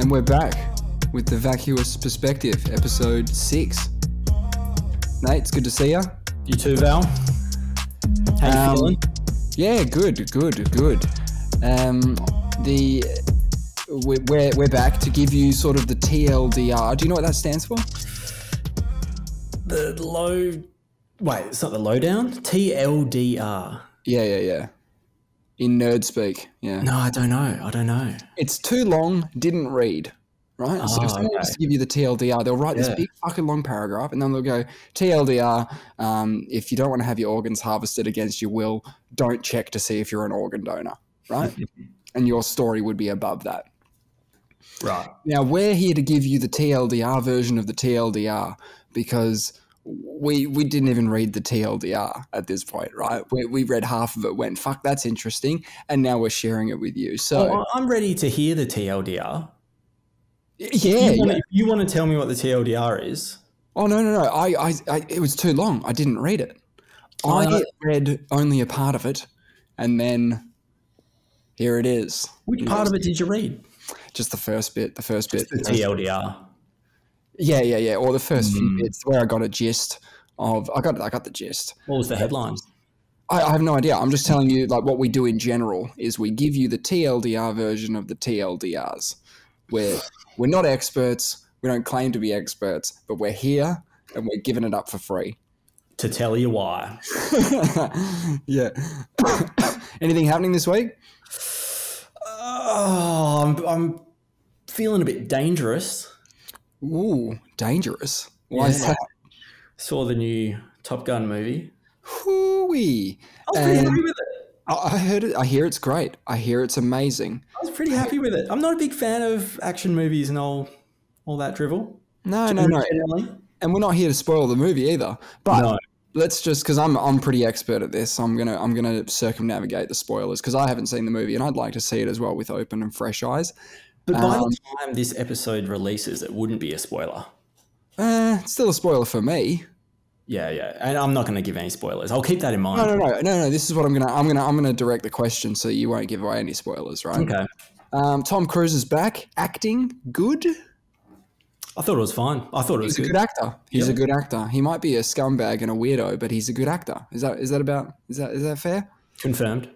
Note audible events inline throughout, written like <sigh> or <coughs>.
And we're back with the Vacuous Perspective, episode six. Nate, it's good to see you. You too, Val. How you Um, feeling? Yeah, good, good, good. Um, the we're, we're, we're back to give you sort of the TLDR. Do you know what that stands for? The low. Wait, it's not the lowdown. TLDR. Yeah, yeah, yeah. In nerd speak, yeah. No, I don't know. I don't know. It's too long, didn't read. Right? so Oh, if someone okay. wants to give you the TLDR, they'll write this big fucking long paragraph and then they'll go, TLDR, um, if you don't want to have your organs harvested against your will, don't check to see if you're an organ donor. Right? <laughs> and your story would be above that. Right. Now, we're here to give you the TLDR version of the TLDR because we we didn't even read the TLDR at this point, right? We, we read half of it, went, fuck, that's interesting. And now we're sharing it with you. So, oh, Well, I'm ready to hear the TLDR. yeah, If you, want, yeah. if you want to tell me what the TLDR is, Oh, no, no, no. I, I, I, it was too long. I didn't read it. Oh, I Oh, read only a part of it. And then here it is. which part of it did you read? Just the first bit, the first bit. The TLDR. Yeah, yeah, yeah. Or the first few Mm. bits where I got a gist of, I got, I got the gist. What was the headline? I, I have no idea. I'm just telling you, like, what we do in general is we give you the TLDR version of the TLDRs. Where <sighs> we're not experts, we don't claim to be experts, but we're here and we're giving it up for free. To tell you why. <laughs> yeah. <coughs> Anything happening this week? Oh, I'm, I'm feeling a bit dangerous. Ooh, dangerous. Why is that? Saw the new Top Gun movie. Hooey. I was pretty happy with it. I I heard it. I hear it's great. I hear it's amazing. I was pretty happy with it. I'm not a big fan of action movies and all, all that drivel. No, no, no. Generally. And we're not here to spoil the movie either. But No. let's just because I'm I'm pretty expert at this. I'm gonna I'm gonna circumnavigate the spoilers because I haven't seen the movie and I'd like to see it as well with open and fresh eyes. But by Um, the time this episode releases, it wouldn't be a spoiler. Uh, still a spoiler for me. Yeah, yeah. And I'm not going to give any spoilers. I'll keep that in mind. No, no, no, no, no. This is what I'm gonna I'm gonna I'm gonna direct the question so you won't give away any spoilers, right? Okay. Um, Tom Cruise is back, acting good. I thought it was fine. I thought it was He's a good. good actor. He's Yeah. a good actor. He might be a scumbag and a weirdo, but he's a good actor. Is that is that about is that is that fair? Confirmed.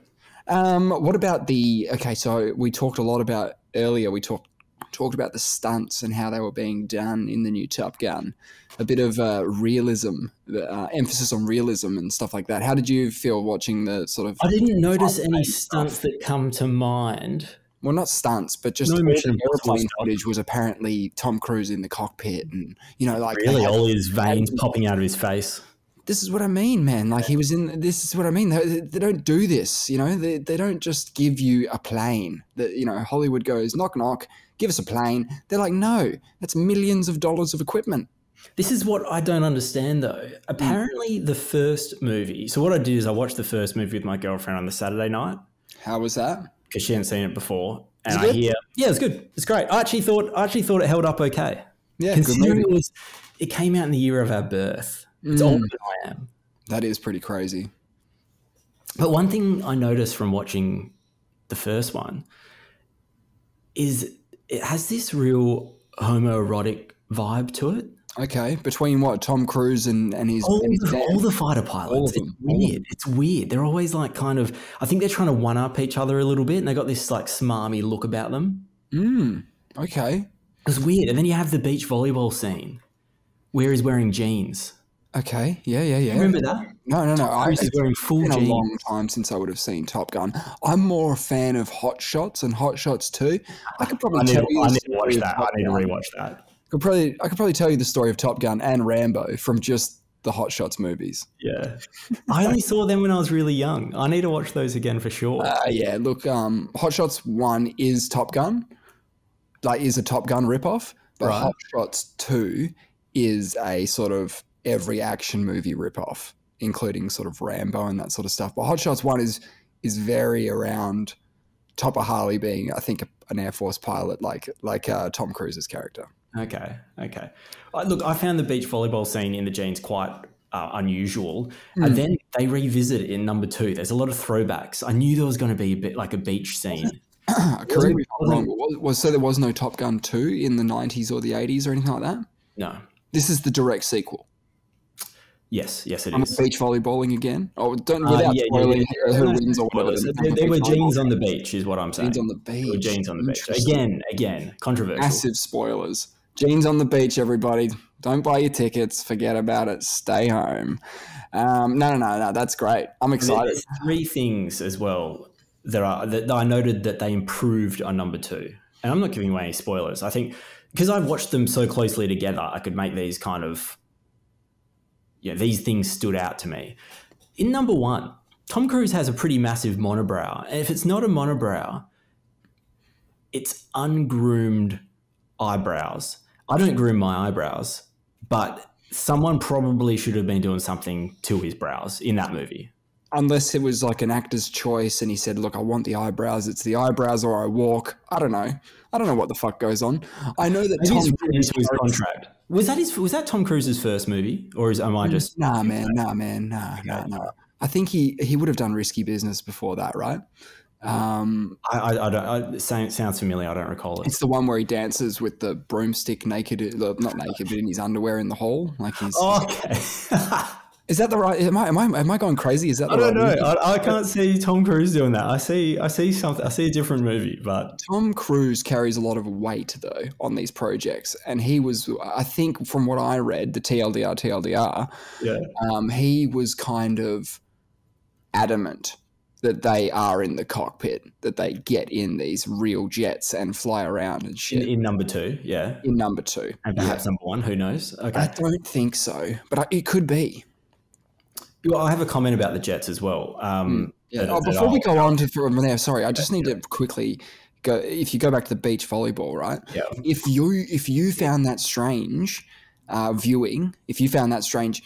Um, what about the okay? So we talked a lot about earlier. We talked talked about the stunts and how they were being done in the new Top Gun. A bit of uh, realism, uh, emphasis on realism and stuff like that. How did you feel watching the sort of I didn't notice any Fast-paced stunts that come to mind. well, not stunts, but just No all Mission the Impossible airplane footage was apparently Tom Cruise in the cockpit, and you know, like Really, all his veins popping out of his face. This is what I mean, man. Like he was in. This is what I mean. They, they don't do this, you know. They, they don't just give you a plane. That you know, Hollywood goes knock knock, give us a plane. They're like, no, that's millions of dollars of equipment. This is what I don't understand though. Mm. Apparently, the first movie. So, what I did is I watched the first movie with my girlfriend on the Saturday night How was that? because she hadn't seen it before. And it I hear, yeah, it's good. It's great. I actually thought, I actually thought it held up okay. Yeah, good Considering movie. it was, it came out in the year of our birth. It's Mm. older than I am. That is pretty crazy. But one thing I noticed from watching the first one is it has this real homoerotic vibe to it. Okay, between what Tom Cruise and and his, All and his the, all the fighter All pilots. of It's them, all weird. It's weird. They're always like kind of. I think they're trying to one up each other a little bit, and they got this like smarmy look about them. Mm, okay, It's weird. And then you have the beach volleyball scene where he's wearing jeans. Okay, yeah, yeah, yeah. Remember that? No, no, no. I, Cruise is it's wearing full been a long time since I would have seen Top Gun. I'm more a fan of Hot Shots and Hot Shots 2. I could probably I need, tell you I the need to story watch of that. I Top need to Gun. rewatch that. Could probably I could probably tell you the story of Top Gun and Rambo from just the Hot Shots movies. Yeah. I only saw them when I was really young. I need to watch those again for sure. Uh, yeah, look, um, Hot Shots One is Top Gun, like is a Top Gun ripoff, but Right. Hot Shots Two is a sort of every action movie ripoff, including sort of Rambo and that sort of stuff. But Hot Shots One is is very around Topper Harley being, I think, an Air Force pilot, like like uh, Tom Cruise's character. Okay, okay. Uh, look, I found the beach volleyball scene in the jeans quite uh, unusual, and then they revisit it in number two. There's a lot of throwbacks. I knew there was going to be a bit like a beach scene. <clears throat> Correct me if wrong. Was, was so there was no Top Gun two in the nineties or the eighties or anything like that. No. This is the direct sequel. Yes, yes, it On is. beach volleyballing again. Oh, don't Uh, without yeah, yeah, spoiling yeah, who- yeah. who wins or whatever. Spoilers. the- There, there were jeans on the beach, is what I'm saying. Jeans on the There beach. jeans on the beach. Again, again, controversial. Massive spoilers. Jeans on the beach, everybody. Don't buy your tickets. Forget about it. Stay home. Um, no, no, no, no. That's great. I'm excited. There's three things as well that are that I noted that they improved on number two, and I'm not giving away any spoilers. I think because I've watched them so closely together, I could make these kind of yeah these things stood out to me. In number one, Tom Cruise has a pretty massive monobrow, and if it's not a monobrow, it's ungroomed eyebrows. I don't groom my eyebrows, but someone probably should have been doing something to his brows in that movie. Unless it was like an actor's choice and he said, Look, I want the eyebrows. It's the eyebrows or I walk. I don't know. I don't know what the fuck goes on. I know that Tom his contract. Was that his? Was that Tom Cruise's first movie, or is am I just? Nah, man. Nah, man. Nah, nah, nah. I think he, he would have done risky business before that, right? Um, I, I, I don't. I, sound- sounds familiar. I don't recall it. it's the one where he dances with the broomstick naked, uh, not naked, but in his underwear in the hall. Like he's. Okay. <laughs> Is that the right? Am I am I am I going crazy? Is that the I don't know. right? movie? I, I can't see Tom Cruise doing that. I see. I see something. I see a different movie, but Tom Cruise carries a lot of weight though on these projects, and he was, I think, from what I read, the TLDR TLDR, yeah. um, he was kind of adamant that they are in the cockpit, that they get in these real jets and fly around and In, shit. in number two, yeah, In number two, and Yeah. perhaps number one. Who knows? Okay. I don't think so, but I, it could be. Well, I have a comment about the Jets as well. Um, Yeah. that- Oh, before we go on to from there, sorry, I just need to quickly go. If you go back to the beach volleyball, right? Yeah. If you if you found that strange uh, viewing, if you found that strange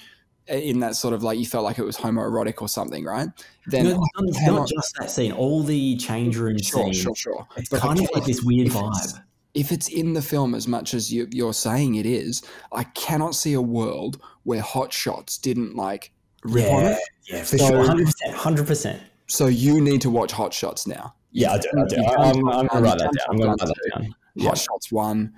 uh, in that sort of like you felt like it was homoerotic or something, right? Then No, not, it's not just that scene. All the change room sure, scene. sure, sure. It's But kind of like this weird if it's- vibe. If it's in the film as much as you, you're saying it is, I cannot see a world where Hot Shots didn't like rip on Yeah, it. yeah, for So- sure, hundred percent, hundred percent. So you need to watch Hot Shots now. Yeah, I do. I do. You've I- done I'm, I'm gonna write that done down. I'm gonna write that down. Hot Yeah, Shots one.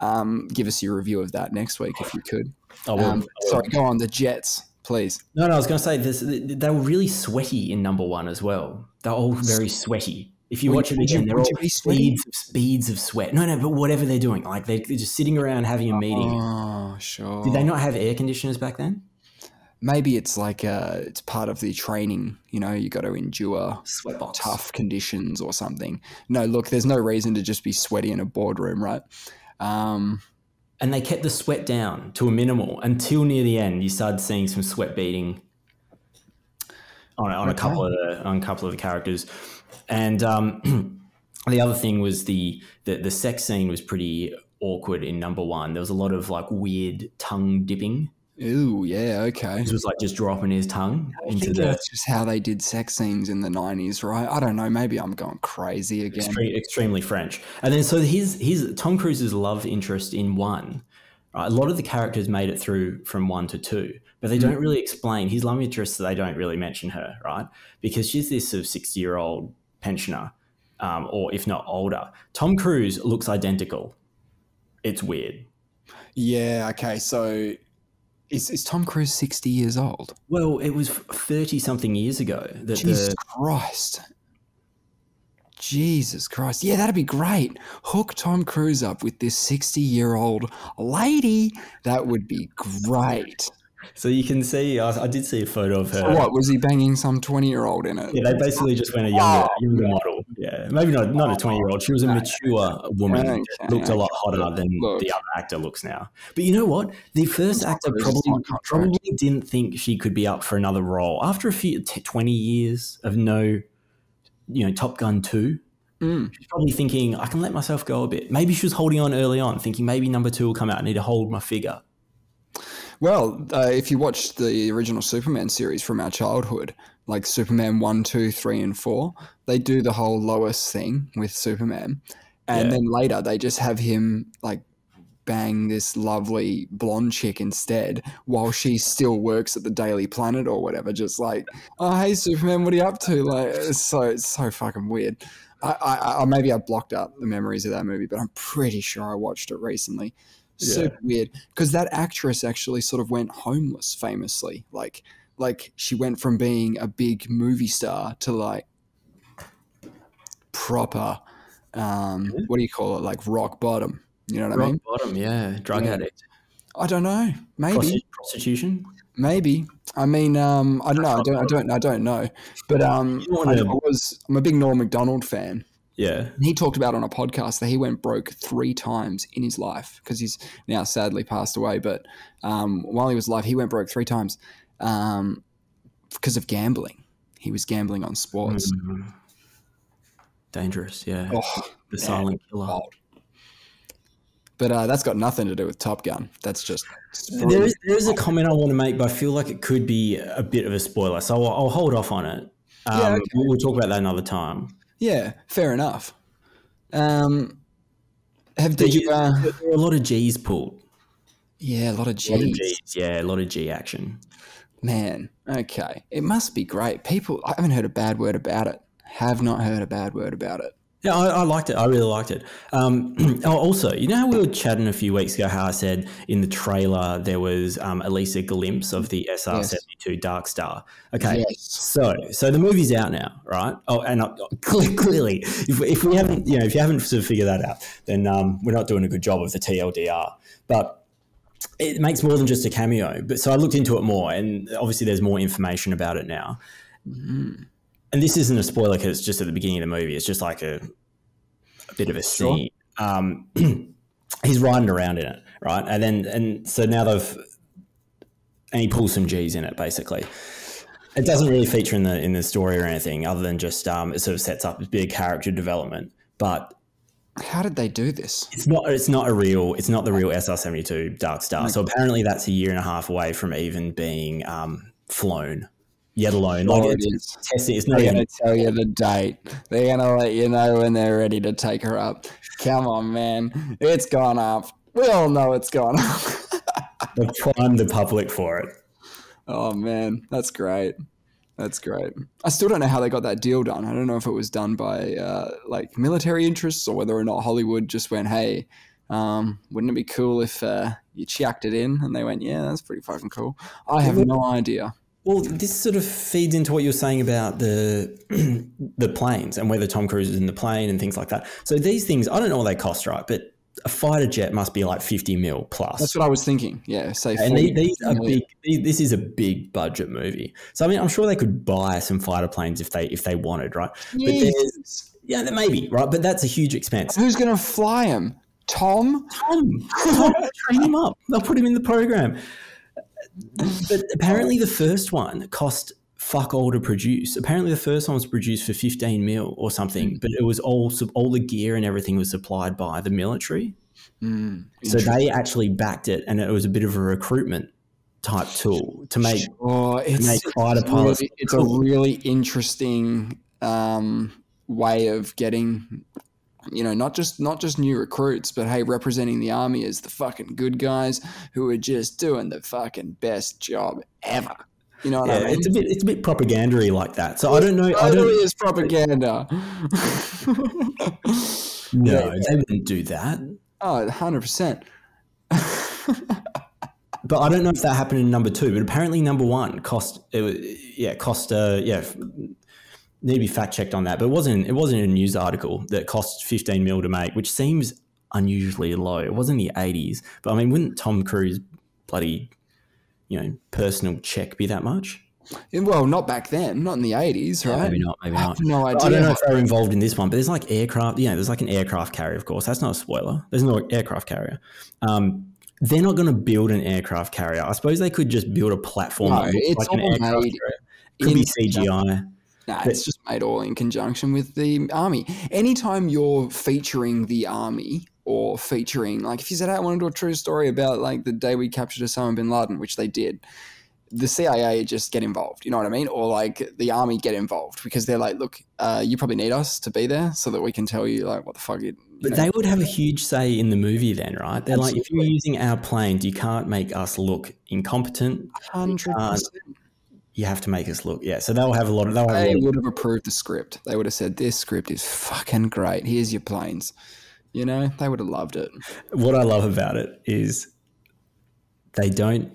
Um, give us your review of that next week if you could. I will. Um, I will. sorry, go on. The Jets, please. No, no, I was going to say this. They were really sweaty in number one as well. They're all very sweaty. If you Would- watch it would you- again, they're all you be beads of, beads of sweat. No, no, but whatever they're doing, like they, they're just sitting around having a meeting. Oh, sure. Did they not have air conditioners back then? Maybe it's like uh, it's part of the training. You know, you got to endure Sweat box. tough conditions or something. No, look, there's no reason to just be sweaty in a boardroom, right? Um, And they kept the sweat down to a minimal until near the end. You started seeing some sweat beating on, on a couple of the on a couple of the characters, and um, <clears throat> the other thing was the, the the sex scene was pretty awkward in number one. There was a lot of like weird tongue dipping. Ooh, yeah, okay. This was like just dropping his tongue I into think the that's just how they did sex scenes in the '90s, right? I don't know. Maybe I'm going crazy again. extre- extremely French. And then so his his Tom Cruise's love interest in one. Right, a lot of the characters made it through from one to two, but they don't really explain his love interest. They don't really mention her, right? Because she's this sort of sixty year old pensioner, um, or if not older. Tom Cruise looks identical. It's weird. Yeah. Okay. So, is, is Tom Cruise 60 years old? Well, it was thirty something years ago that Jesus the Christ. Jesus Christ. Yeah, that'd be great. Hook Tom Cruise up with this 60 year old lady. That would be great. so you can see. I, I did see a photo of her. So what? Was he banging some 20 year old in it? Yeah, they basically just went a younger, Oh, younger model. Yeah, maybe not not a twenty year old. She was a mature woman. Okay, looked a lot hotter than Look. the other actor looks now. But you know what? The first actor probably probably didn't think she could be up for another role after a few t- twenty years of no, you know, Top Gun two. Mm. She's probably thinking, I can let myself go a bit. Maybe she was holding on early on, thinking maybe number two will come out. I need to hold my figure. Well, uh, if you watch the original Superman series from our childhood, like Superman 1, 2, 3, and 4, they do the whole Lois thing with Superman. And Yeah. then later they just have him like bang this lovely blonde chick instead while she still works at the Daily Planet or whatever. Just like, oh, hey, Superman, what are you up to? Like, it's so, it's so fucking weird. I, I, I maybe I blocked out the memories of that movie, but I'm pretty sure I watched it recently. Super weird because that actress actually sort of went homeless famously. Like, like she went from being a big movie star to like proper, um, what do you call it? Like rock bottom. You know what I mean? bottom, yeah, drug Yeah. addict, I don't know. Maybe. Prosti- prostitution. Maybe. I mean, um, I don't know. I don't. I don't. I don't know. But um, I, I was i'm a big Norm Macdonald fan. Yeah, He talked about on a podcast that he went broke three times in his life because he's now sadly passed away. But um, while he was alive, he went broke three times um, because of gambling. He was gambling on sports. Mhm. dangerous. Yeah, Oh, the man. silent killer. wild. But uh, that's got nothing to do with Top Gun. That's just There is there is a comment I want to make, but I feel like it could be a bit of a spoiler, so I'll, I'll hold off on it. Um, Yeah, okay. we'll, talk about that another time. yeah, fair enough. Um, have did you? Uh, There were a lot of G's pulled. yeah, a lot of A lot of G's. G's, yeah, a lot of G action. Man, okay. It must be great. People, I haven't heard a bad word about it. Have not heard a bad word about it. Yeah, I, I liked it. I really liked it. Um, <clears throat> oh, also, you know how we were chatting a few weeks ago how I said in the trailer there was um, at least a glimpse of the SR seventy two Dark Star. Okay, Yes. so so the movie's out now, right? Oh, and uh, <laughs> clearly, if, if we haven't, you know, if you haven't sort of figured that out, then um, we're not doing a good job of the TLDR. But it makes more than just a cameo. But so I looked into it more, and obviously there's more information about it now. And this isn't a spoiler because it's just at the beginning of the movie. It's just like a, a bit of a Sure. scene. Um, <clears throat> he's riding around in it, right? And then and so now they've and he pulls some G's in it basically. It doesn't really feature in the in the story or anything other than just um, it sort of sets up a big character development. But How did they do this? it's not it's not a real it's not the real SR seventy two Dark Star. So apparently that's a year and a half away from even being um, flown, yet alone like Oh, it it's, testing. It's not They're even going to tell you the date. They're going to let you know when they're ready to take her up. Come on, man. It's gone up. We all know it's gone up. <laughs> they've primed the public for it. oh, man. That's great. That's great. I still don't know how they got that deal done. I don't know if it was done by uh, like military interests or whether or not Hollywood just went, hey, um, wouldn't it be cool if uh, you chucked it in? And they went, yeah, that's pretty fucking cool. I have no idea. Well, this sort of feeds into what you're saying about the <clears throat> the planes and whether Tom Cruise is in the plane and things like that. So these things, I don't know what they cost, right? But a fighter jet must be like 50 mil plus. That's what I was thinking. Yeah, say and 40 these, these are big. these- This is a big budget movie. So I mean, I'm sure they could buy some fighter planes if they if they wanted, right? But yeah, maybe right, but that's a huge expense. Who's going to fly him? Tom? Tom, Tom, train him up. They'll put him in the program. But apparently, the first one cost fuck all to produce. Apparently, the first one was produced for 15 mil or something, but it was all all the gear and everything was supplied by the military. Mm, So they actually backed it, and it was a bit of a recruitment type tool to make oh, it's, make fighter it's pilots really, it's a really interesting um, way of getting, you know, not just not just new recruits, but hey, representing the army as the fucking good guys who are just doing the fucking best job ever. You know what Yeah, I mean? it's a bit it's a bit propagandary like that. So I don't know. I don't. is propaganda. <laughs> No, Yeah. they wouldn't do that. oh, 100%. But I don't know if that happened in number two. But apparently, number one cost. It was, yeah, cost. Uh, yeah, need to be fact checked on that. But it wasn't. It wasn't a news article that cost fifteen mil to make, which seems unusually low. It wasn't the eighties. But I mean, wouldn't Tom Cruise bloody, you know, personal check be that much? Well, not back then, not in the 80s, right? Maybe not. Maybe I not. have no I don't know if they were involved in this one, but there's like aircraft. Yeah, there's like an aircraft carrier, of course. That's not a spoiler. There's no aircraft carrier. Um, they're not going to build an aircraft carrier. I suppose they could just build a platform. No, that it's like all made carrier. Could be CGI. Nah, it's just made all in conjunction with the army. Anytime you're featuring the army or featuring, like, if you said, hey, I want to do a true story about, like, the day we captured Osama bin Laden, which they did, the CIA just get involved. You know what I mean? Or, like, the army get involved because they're like, look, uh, you probably need us to be there so that we can tell you, like, what the fuck you But know. they would have a huge say in the movie then, right? They're like, if you're using our planes, you can't make us look incompetent. 100%. You have to make us look. Yeah, so they'll have a lot of. They'll have a They would have approved the script. They would have said, "This script is fucking great. Here's your planes." You know, they would have loved it. what I love about it is they don't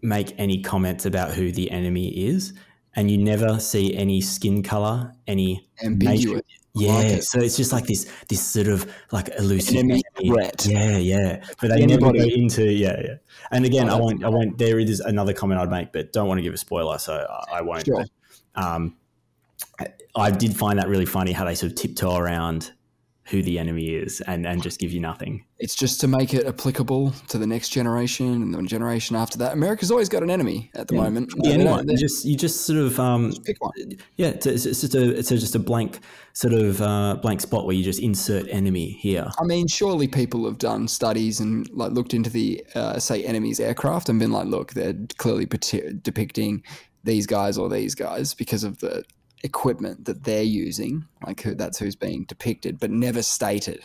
make any comments about who the enemy is, and you never see any skin color, any Ambiguous. Yeah, like so it's just like this, this sort of like elusive Enemy threat. Yeah, yeah, but they never Anybody- go into yeah, yeah. And again, Oh, I won't, I won't. There is another comment I'd make, but don't want to give a spoiler, so I, I won't. Sure. Um, I did find that really funny how they sort of tiptoe around who the enemy is and and just give you nothing. It's just to make it applicable to the next generation and the generation after that. America's always got an enemy at the moment. Yeah, They don't- anyone. You just you just sort of um, pick one. yeah, it's, it's it's just a it's a, just a blank sort of uh, blank spot where you just insert enemy here. I mean, surely people have done studies and like looked into the uh, say enemy's aircraft and been like, look, they're clearly depicting these guys or these guys because of the equipment that they're using. Like who, that's who's being depicted, but never stated.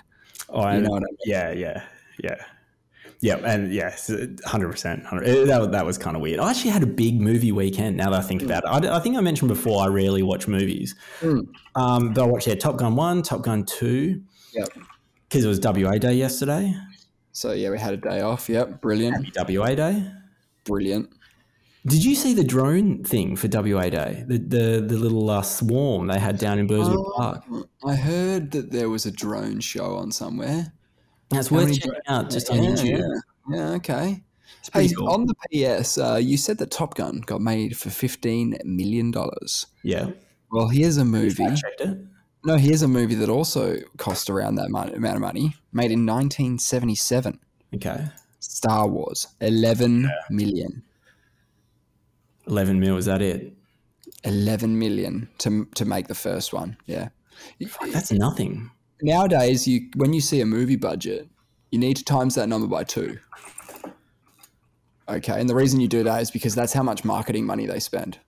Oh, You know what I mean? yeah, yeah, yeah, yeah, and yeah, hundred percent. That was- that was kind of weird. I actually had a big movie weekend. Now that I think about it, I think I mentioned before I rarely watch movies, Mm. um, but I watched yeah, Top Gun one, Top Gun two, Yep. because it was WA Day yesterday. So yeah, we had a day off. Yep, brilliant, Happy WA Day. brilliant. Did you see the drone thing for WA Day? The the, the little uh, swarm they had down in Burswood Oh. Park. I heard that there was a drone show on somewhere. That's How worth checking out just on yeah, YouTube. Yeah, yeah, okay. Hey, cool. on the PS, uh, you said that Top Gun got made for fifteen million dollars. yeah, Well, here's a movie. I checked it. No, here's a movie that also cost around that amount of money, made in 1977. Okay, Star Wars, eleven million. Eleven mil. Is that it? 11 million to to make the first one. Yeah. Fuck, that's nothing. Nowadays, you when you see a movie budget, you need to times that number by two. Okay, and the reason you do that is because that's how much marketing money they spend.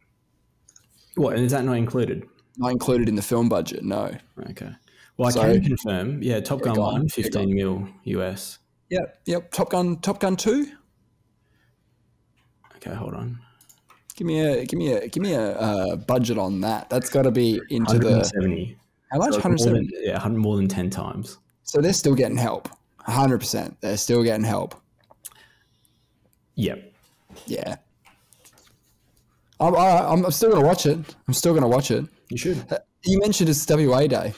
What? And is that not included? Not included in the film budget. No. Okay. Well, I So- can confirm. Yeah, Top Gun go on. one, 15 mil US. Yep. Yep. Top Gun. Top Gun two. Okay, hold on. Give me a give me a give me a uh, budget on that. That's got to be into 170. the how much? So 170. More than, yeah, more than ten times. So they're still getting help. 100. percent They're still getting help. Yep. Yeah. I'm, I'm still gonna watch it. I'm still gonna watch it. You should. Uh, you mentioned it's WA Day.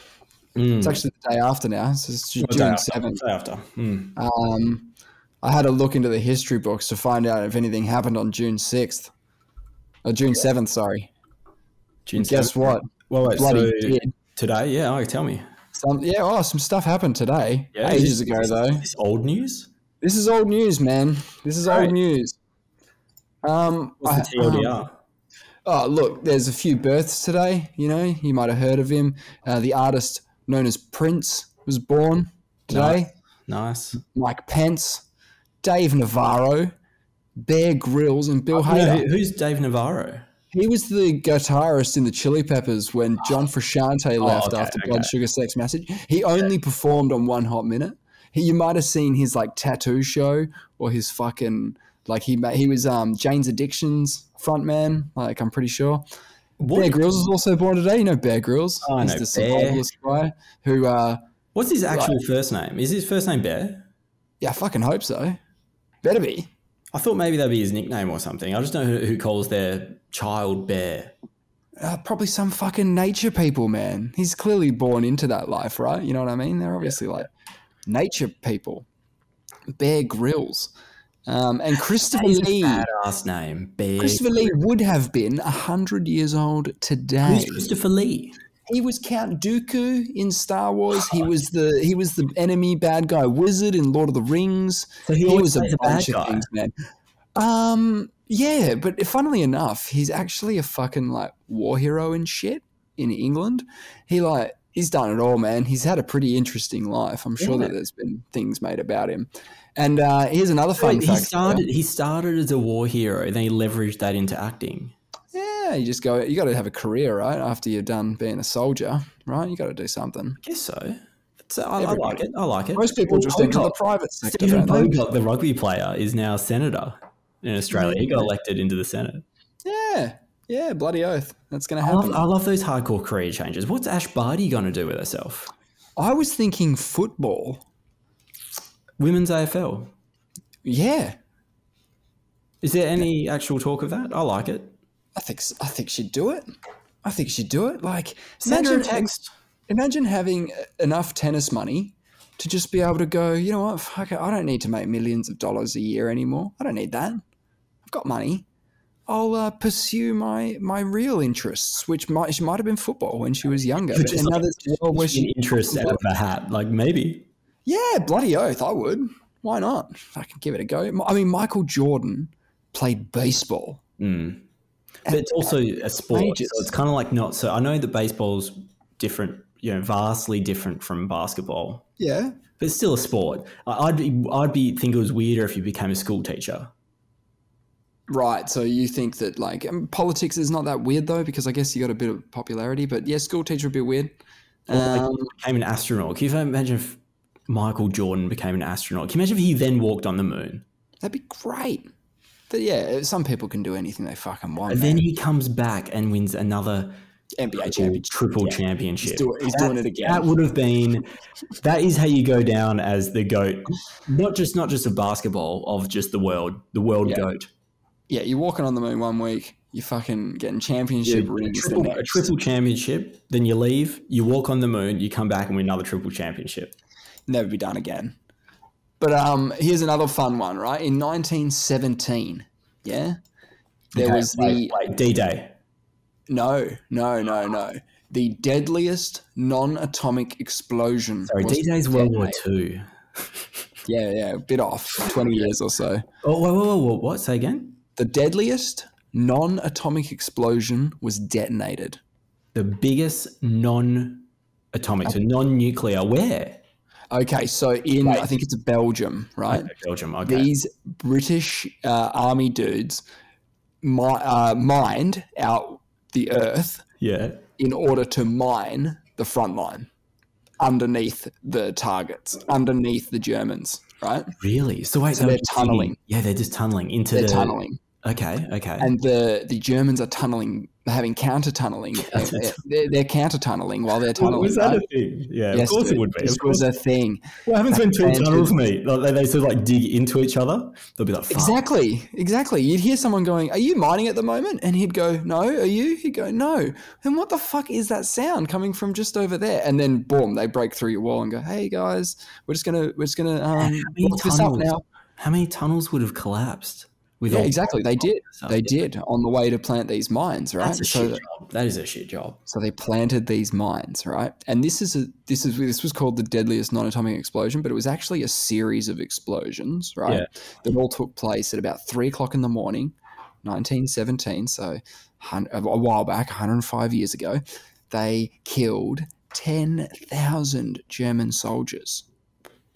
Mm. It's actually the day after now. So it's June day after, 7th. Day after. Mm. Um, I had a look into the history books to find out if anything happened on June 6th. Oh, June seventh. Sorry. June. 7th. Guess what? Well, wait, Bloody so did. today. Yeah. Oh, tell me. Some yeah. Oh, some stuff happened today. Yeah, ages this, ago though. This old news. This is old news, man. This is old news. Um, What's the TLDR? Um, oh, look, there's a few births today. You know, you might have heard of him. Uh, the artist known as Prince was born today. Nice. nice. Mike Pence, Dave Navarro, Bear Grylls, and Bill Oh, Hader. who- who's Dave Navarro? He was the guitarist in the Chili Peppers when John Frusciante left Oh, okay, after okay. Blood Sugar Sex Magik. He only performed on One Hot Minute. He, you might have seen his like tattoo show or his fucking like he he was um Jane's Addiction's frontman. Like I'm pretty sure. Bear Grylls is also born today. You know Bear Grylls. Oh, He's know the Bear. survivalist guy who uh What's his actual first name? Is his first name Bear? yeah, I fucking hope so. Better be. I thought maybe that'd be his nickname or something. I just know who, who calls their child Bear. Uh, probably some fucking nature people, man. He's clearly born into that life, right? You know what I mean? They're obviously like nature people. Bear Grylls. Um, and Christopher Lee. badass name. Bear. Christopher Lee would have been 100 years old today. Who's Christopher Lee? He was Count Dooku in Star Wars. He was the he was the enemy bad guy wizard in Lord of the Rings. So he he was a bad bunch of guy. things, man. Um, yeah, but funnily enough, he's actually a fucking like war hero and shit in England. He like he's done it all, man. He's had a pretty interesting life. I'm sure Yeah. that there's been things made about him. And uh, here's another fun he fact. started. He started as a war hero, then he leveraged that into acting. Yeah, you just go. You got to have a career, right? After you're done being a soldier, right? You got to do something. I guess so. It's, uh, I, I like it. I like it. Most people Well, just enter the private sector. Stephen? Pocock, the rugby player, is now senator in Australia. He got elected into the Senate. Yeah, Yeah, bloody oath. That's going to I love, happen. I love those hardcore career changes. What's Ash Barty going to do with herself? I was thinking football. Women's AFL. Yeah, Is there any actual talk of that? I like it. I think s- I think she'd do it. I think she'd do it. Like Send her a imagine, text. imagine having enough tennis money to just be able to go. You know what? Fuck it. I don't need to make millions of dollars a year anymore. I don't need that. I've got money. I'll uh, pursue my my real interests, which might she might have been football when she was younger. But Just now like- there's a where she, interest out of the hat. Like maybe. yeah, bloody oath, I would. Why not? I can give it a go. I mean, Michael Jordan played baseball. Mm. But it's also a sport, ages. so it's kind of like not. So I know that baseball's different, you know, vastly different from basketball, Yeah, but it's still a sport. I'd be, I'd be think it was weirder if you became a school teacher. Right. So you think that like um, politics is not that weird though, because I guess you got a bit of popularity. But yeah, school teacher would be weird. Um, became an astronaut. Can you imagine if Michael Jordan became an astronaut? Can you imagine if he then walked on the moon? that'd be great. But yeah, some people can do anything they fucking want. And man. then he comes back and wins another NBA triple, championship. triple Yeah. championship. He's, do- he's That- doing it again. That would have been. That is how you go down as the goat, not just not just of basketball, of just the world, the world Yeah. goat. yeah, you're walking on the moon one week, you're fucking getting championship a, rings triple, a triple championship, then you leave, you walk on the moon, you come back and win another triple championship. Never be done again. But um, here's another fun one, right? In 1917, yeah, there Okay, was the wait, D-Day. no, no, no, no. The deadliest non-atomic explosion. Sorry, D-Day's World War. Two. Yeah, yeah, a bit off, 20 years or so. Oh, whoa, whoa, whoa, whoa, what? Say again? The deadliest non-atomic explosion was detonated. The biggest non-atomic, so non-nuclear. Where? Okay, so in Right. I think it's Belgium, right? Belgium. Okay. These British uh, army dudes mi- uh, mined out the earth yeah. in order to mine the front line underneath the targets, underneath the Germans, right? Really? So wait, So they're tunneling. Yeah, they're just tunneling into They're the tunneling. Okay, okay. And the, the Germans are tunneling, having counter tunneling. <laughs> they're, they're counter tunneling while they're tunneling. was that right? a thing? Yeah, Yes, of course dude, it would be. This Of was a thing. What happens when two planted- tunnels meet? Like, they, they sort of like dig into each other. They'll be like, Fuck. Exactly, exactly. You'd hear someone going, "Are you mining at the moment?" And he'd go, "No." Are you? He'd go, "No." And what the fuck is that sound coming from just over there? And then boom, they break through your wall and go, "Hey guys, we're just gonna we're just gonna um, many look this up now." How many tunnels would have collapsed? Yeah, exactly. They did. They did on the way to plant these mines, right? That's a so, shit job. That is a shit job. so they planted these mines, right? And this is a this is this was called the deadliest non-atomic explosion, but it was actually a series of explosions, right? Yeah. That all took place at about three o'clock in the morning, 1917. So a while back, 105 years ago, they killed 10,000 German soldiers.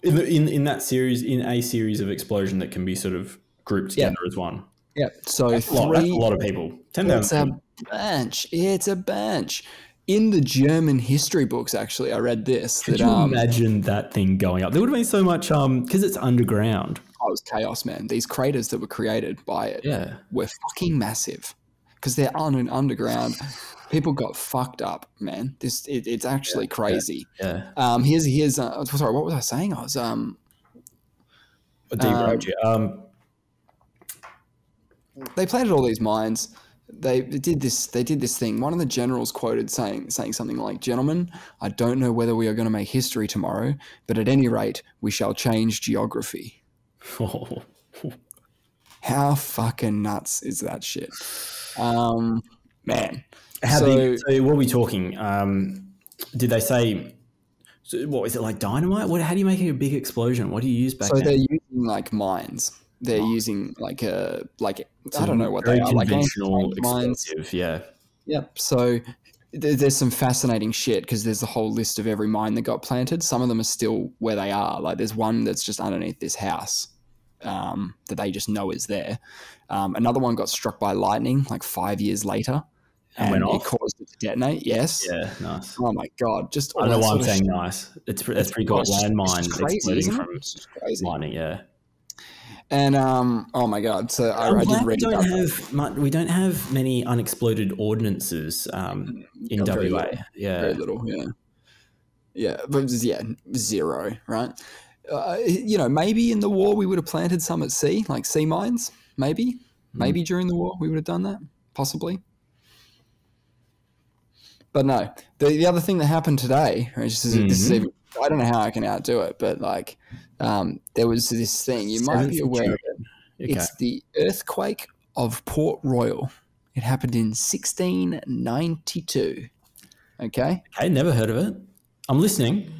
In, the, in in that series, in a series of explosion that can be sort of grouped Yeah. together as one. Yeah. So That's a lot, that's three. a lot of people. Ten It's thousand. a bunch. It's a bunch. In the German history books, actually, I read this Could that you um, imagine that thing going up? There would have been so much um because it's underground. oh, it was chaos, man. These craters that were created by it Yeah. were fucking massive because they're on an underground. People got fucked up, man. This it, it's actually crazy. Yeah. Um, here's here's uh, sorry, what was I saying? I was um, A deep Um, yeah. Um, they planted all these mines. They did this. They did this thing. One of the generals quoted saying saying something like, "Gentlemen, I don't know whether we are going to make history tomorrow, but at any rate, we shall change geography." <laughs> How fucking nuts is that shit? Um, man. How so, big? So what are we talking? Um, did they say? So what is it like dynamite? What? How do you make a big explosion? What do you use back so then? they're using like mines. They're using like a like I don't know what they are like conventional mines. Yeah. Yep. So there- there's some fascinating shit because there's a whole list of every mine that got planted. Some of them are still where they are. Like there's one that's just underneath this house um, that they just know is there. Um, another one got struck by lightning like five years later, And and, it caused it to detonate. Yes. Yeah. Nice. Oh my god! Just I don't know why I'm saying nice. It's that's pretty cool. It's Landmine exploding from It's crazy. lightning. Yeah. And um, oh my god! So I, I'm did glad we don't have we don't have many unexploded ordinances um, in Yeah, very WA. little. Yeah, very little. Yeah, yeah, but yeah, zero. Right? Uh, you know, maybe in the war we would have planted some at sea, like sea mines. Maybe, maybe during the war we would have done that, possibly. But no, the, the other thing that happened today, right, this is, this is even, I don't know how I can outdo it, but like, um, there was this thing you might be aware of it. Okay. It's the earthquake of Port Royal. It happened in 1692. Okay. okay, never heard of it. I'm listening.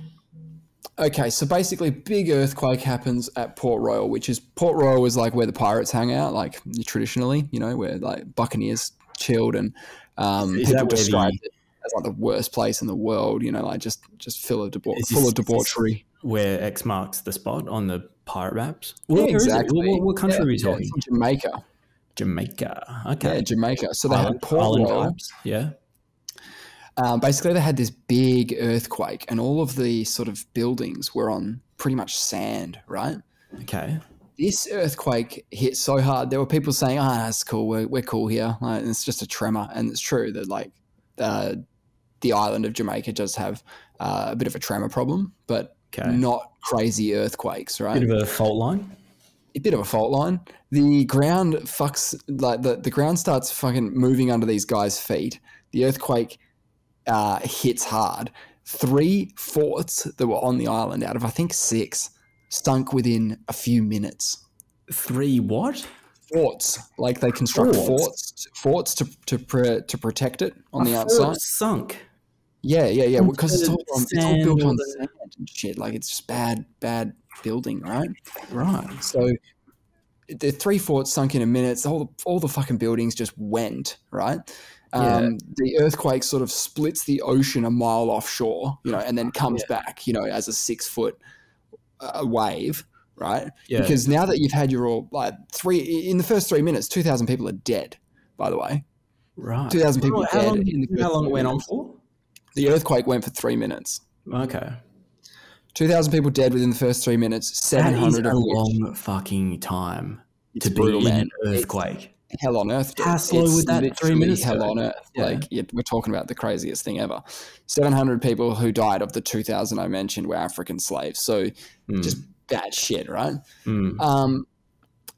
Okay, so basically, big earthquake happens at Port Royal, which is Port Royal is like where the pirates hang out, like traditionally, you know, where like buccaneers chilled, and um, Is people described the- it as like the worst place in the world, you know, like just just full of debau- Is full of debauchery. Where X marks the spot on the pirate maps. Yeah, is it? exactly. What, what country Yeah, are we talking? in Jamaica. Jamaica. Yeah, Okay. Jamaica. So they Island, had Port island Royal. vibes. Yeah. um, basically they had this big earthquake and all of the sort of buildings were on pretty much sand right Okay. this earthquake hit so hard there were people saying ah that's cool we're, we're cool here like, it's just a tremor and it's true that like uh, the island of jamaica does have uh, a bit of a tremor problem but Okay. not crazy earthquakes right Bit of a fault line. a bit of a fault line. The ground fucks like the, the ground starts fucking moving under these guys' feet. The earthquake uh, hits hard. Three forts that were on the island out of I think six stunk within a few minutes. Three what? Forts, like they construct Forts? forts, forts to to pro, to protect it on the outside. sunk. Yeah, yeah, yeah. Because it's all, on, it's all built on sand and shit. Like it's just bad, bad building, right? Right. So the three forts sunk in a minute. So all the, all the fucking buildings just went right. Um, The earthquake sort of splits the ocean a mile offshore, you know, and then comes back, you know, as a six foot uh, wave, right? Yeah. Because now that you've had your all like three in the first three minutes, two thousand people are dead. By the way, right. two thousand people How dead. long, in the how long it went on for? The earthquake went for three minutes. Okay. Two thousand people dead within the first three minutes. Seven That is a long fucking time it's to be brutal, in an earthquake. hell on earth. dude. How slow It's would that three minutes Hell on earth. Yeah. Like yeah, we're talking about the craziest thing ever. Seven hundred people who died of the two thousand I mentioned were African slaves. So Mm, just bad shit, right? mm. Um,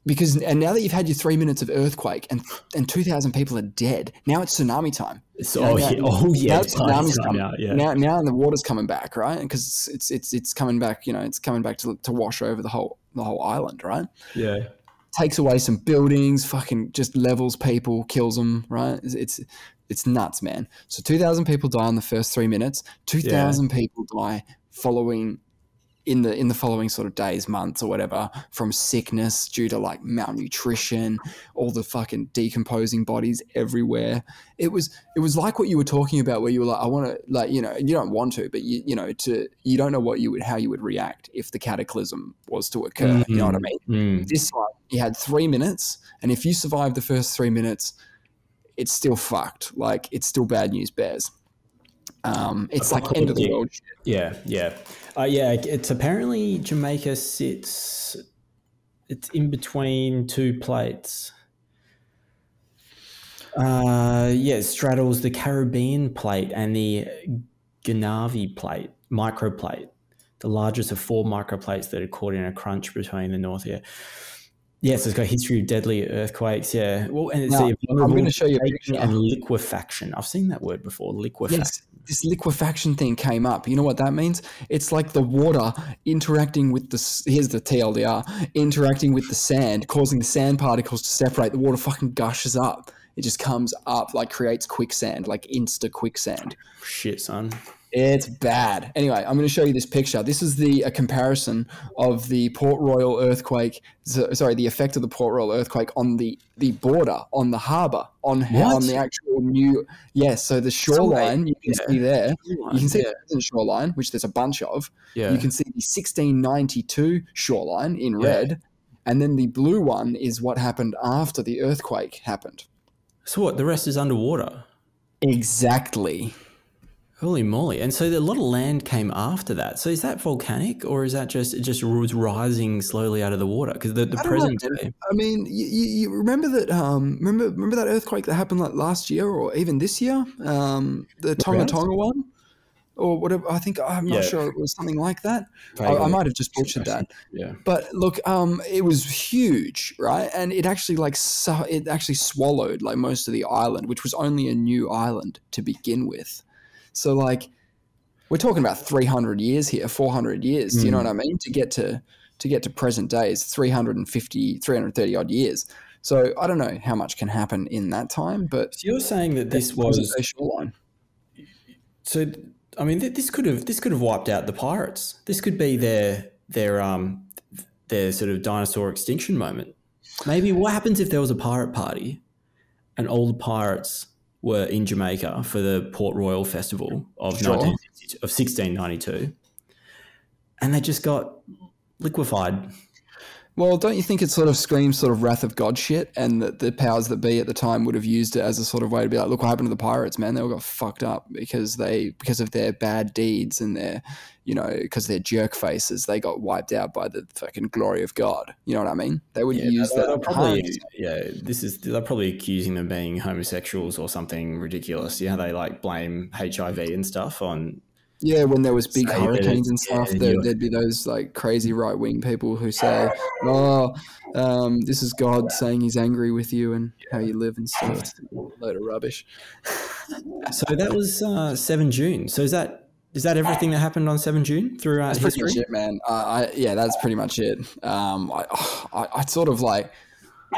because and now that you've had your three minutes of earthquake and and two thousand people are dead, now it's tsunami time. So, yeah, oh, yeah. yeah. Oh, yeah. Now it's tsunami's time coming. out, yeah. Now now the water's coming back, right? Because it's, it's it's coming back. You know, it's coming back to to wash over the whole the whole island, right? yeah. takes away some buildings, fucking just levels people, kills them, right? It's it's, it's nuts, man. So 2,000 people die in the first three minutes. 2,000 people die following in the in the following sort of days, months, or whatever from sickness due to like malnutrition, all the fucking decomposing bodies everywhere. It was it was like what you were talking about, where you were like, I want to like you know you don't want to, but you you know to you don't know what you would how you would react if the cataclysm was to occur. You know what I mean? Mm. This one, you had three minutes, and if you survive the first three minutes, it's still fucked. Like it's still bad news bears. Um, it's like end of the world. shit. Yeah, yeah, uh, yeah. It's apparently Jamaica sits. It's in between two plates. Uh, yeah, straddles the Caribbean plate and the Gonâve plate, microplate, the largest of four microplates that are caught in a crunch between the North. Yeah, yes, it's got a history of deadly earthquakes. Yeah, well, and it's Now, I'm going to show you a picture. and liquefaction. I've seen that word before. Liquefaction. Yes, this liquefaction thing came up. You know what that means? It's like the water interacting with the. Here's the TLDR: interacting with the sand, causing the sand particles to separate. The water fucking gushes up. It just comes up, like creates quicksand, like insta quicksand. Shit, son. It's bad. Anyway, I'm going to show you this picture. This is the a comparison of the Port Royal earthquake. Sorry, the effect of the Port Royal earthquake on the the border, on the harbour, on What? on the actual new. Yes, so the shoreline you can yeah. see there. You can see Yeah. the present shoreline, which there's a bunch of. Yeah. You can see the 1692 shoreline in Yeah. red, and then the blue one is what happened after the earthquake happened. So what? The rest is underwater. Exactly. Holy moly! And so a lot of land came after that. So is that volcanic, or is that just it just was rising slowly out of the water? Because the, the I present know, day, I mean, you, you remember that? Um, remember remember that earthquake that happened like last year or even this year? Um, the Tonga Rounds? Tonga one, or whatever. I think I'm not Yeah. sure it was something like that. I, I might have just butchered that. yeah, But look, um, it was huge, right? And it actually like su- it actually swallowed like most of the island, which was only a new island to begin with. So like, we're talking about 300 years here, 400 years. Do you know Mm. what I mean? To get to to get to present day is 350, 330 odd years. So I don't know how much can happen in that time, but so you're saying that this was a shoreline. so. I mean, th- this could have this could have wiped out the pirates. This could be their their um their sort of dinosaur extinction moment. Maybe what happens if there was a pirate party, and all the pirates were in Jamaica for the Port Royal Festival of Sure. 1962 of 1692, and they just got liquefied. Well, don't you think it sort of screams sort of wrath of God shit, and that the powers that be at the time would have used it as a sort of way to be like, look what happened to the pirates, man. They all got fucked up because they because of their bad deeds and their, you know, because their jerk faces, they got wiped out by the fucking glory of God. You know what I mean? They would use they'll- that. they'll probably, yeah, this is they're probably accusing them of being homosexuals or something ridiculous. Yeah, they like blame HIV and stuff on. Yeah, when there was big Say that hurricanes and it's- yeah, stuff, there, there'd be those like crazy right wing people who say, "Oh, um, this is God saying He's angry with you and how you live and stuff." Load of rubbish. So that was uh, seven June. So is that is that everything that happened on seven June throughout That's pretty history? much it, man. Uh, I, yeah, that's pretty much it. Um, I, I, I sort of like,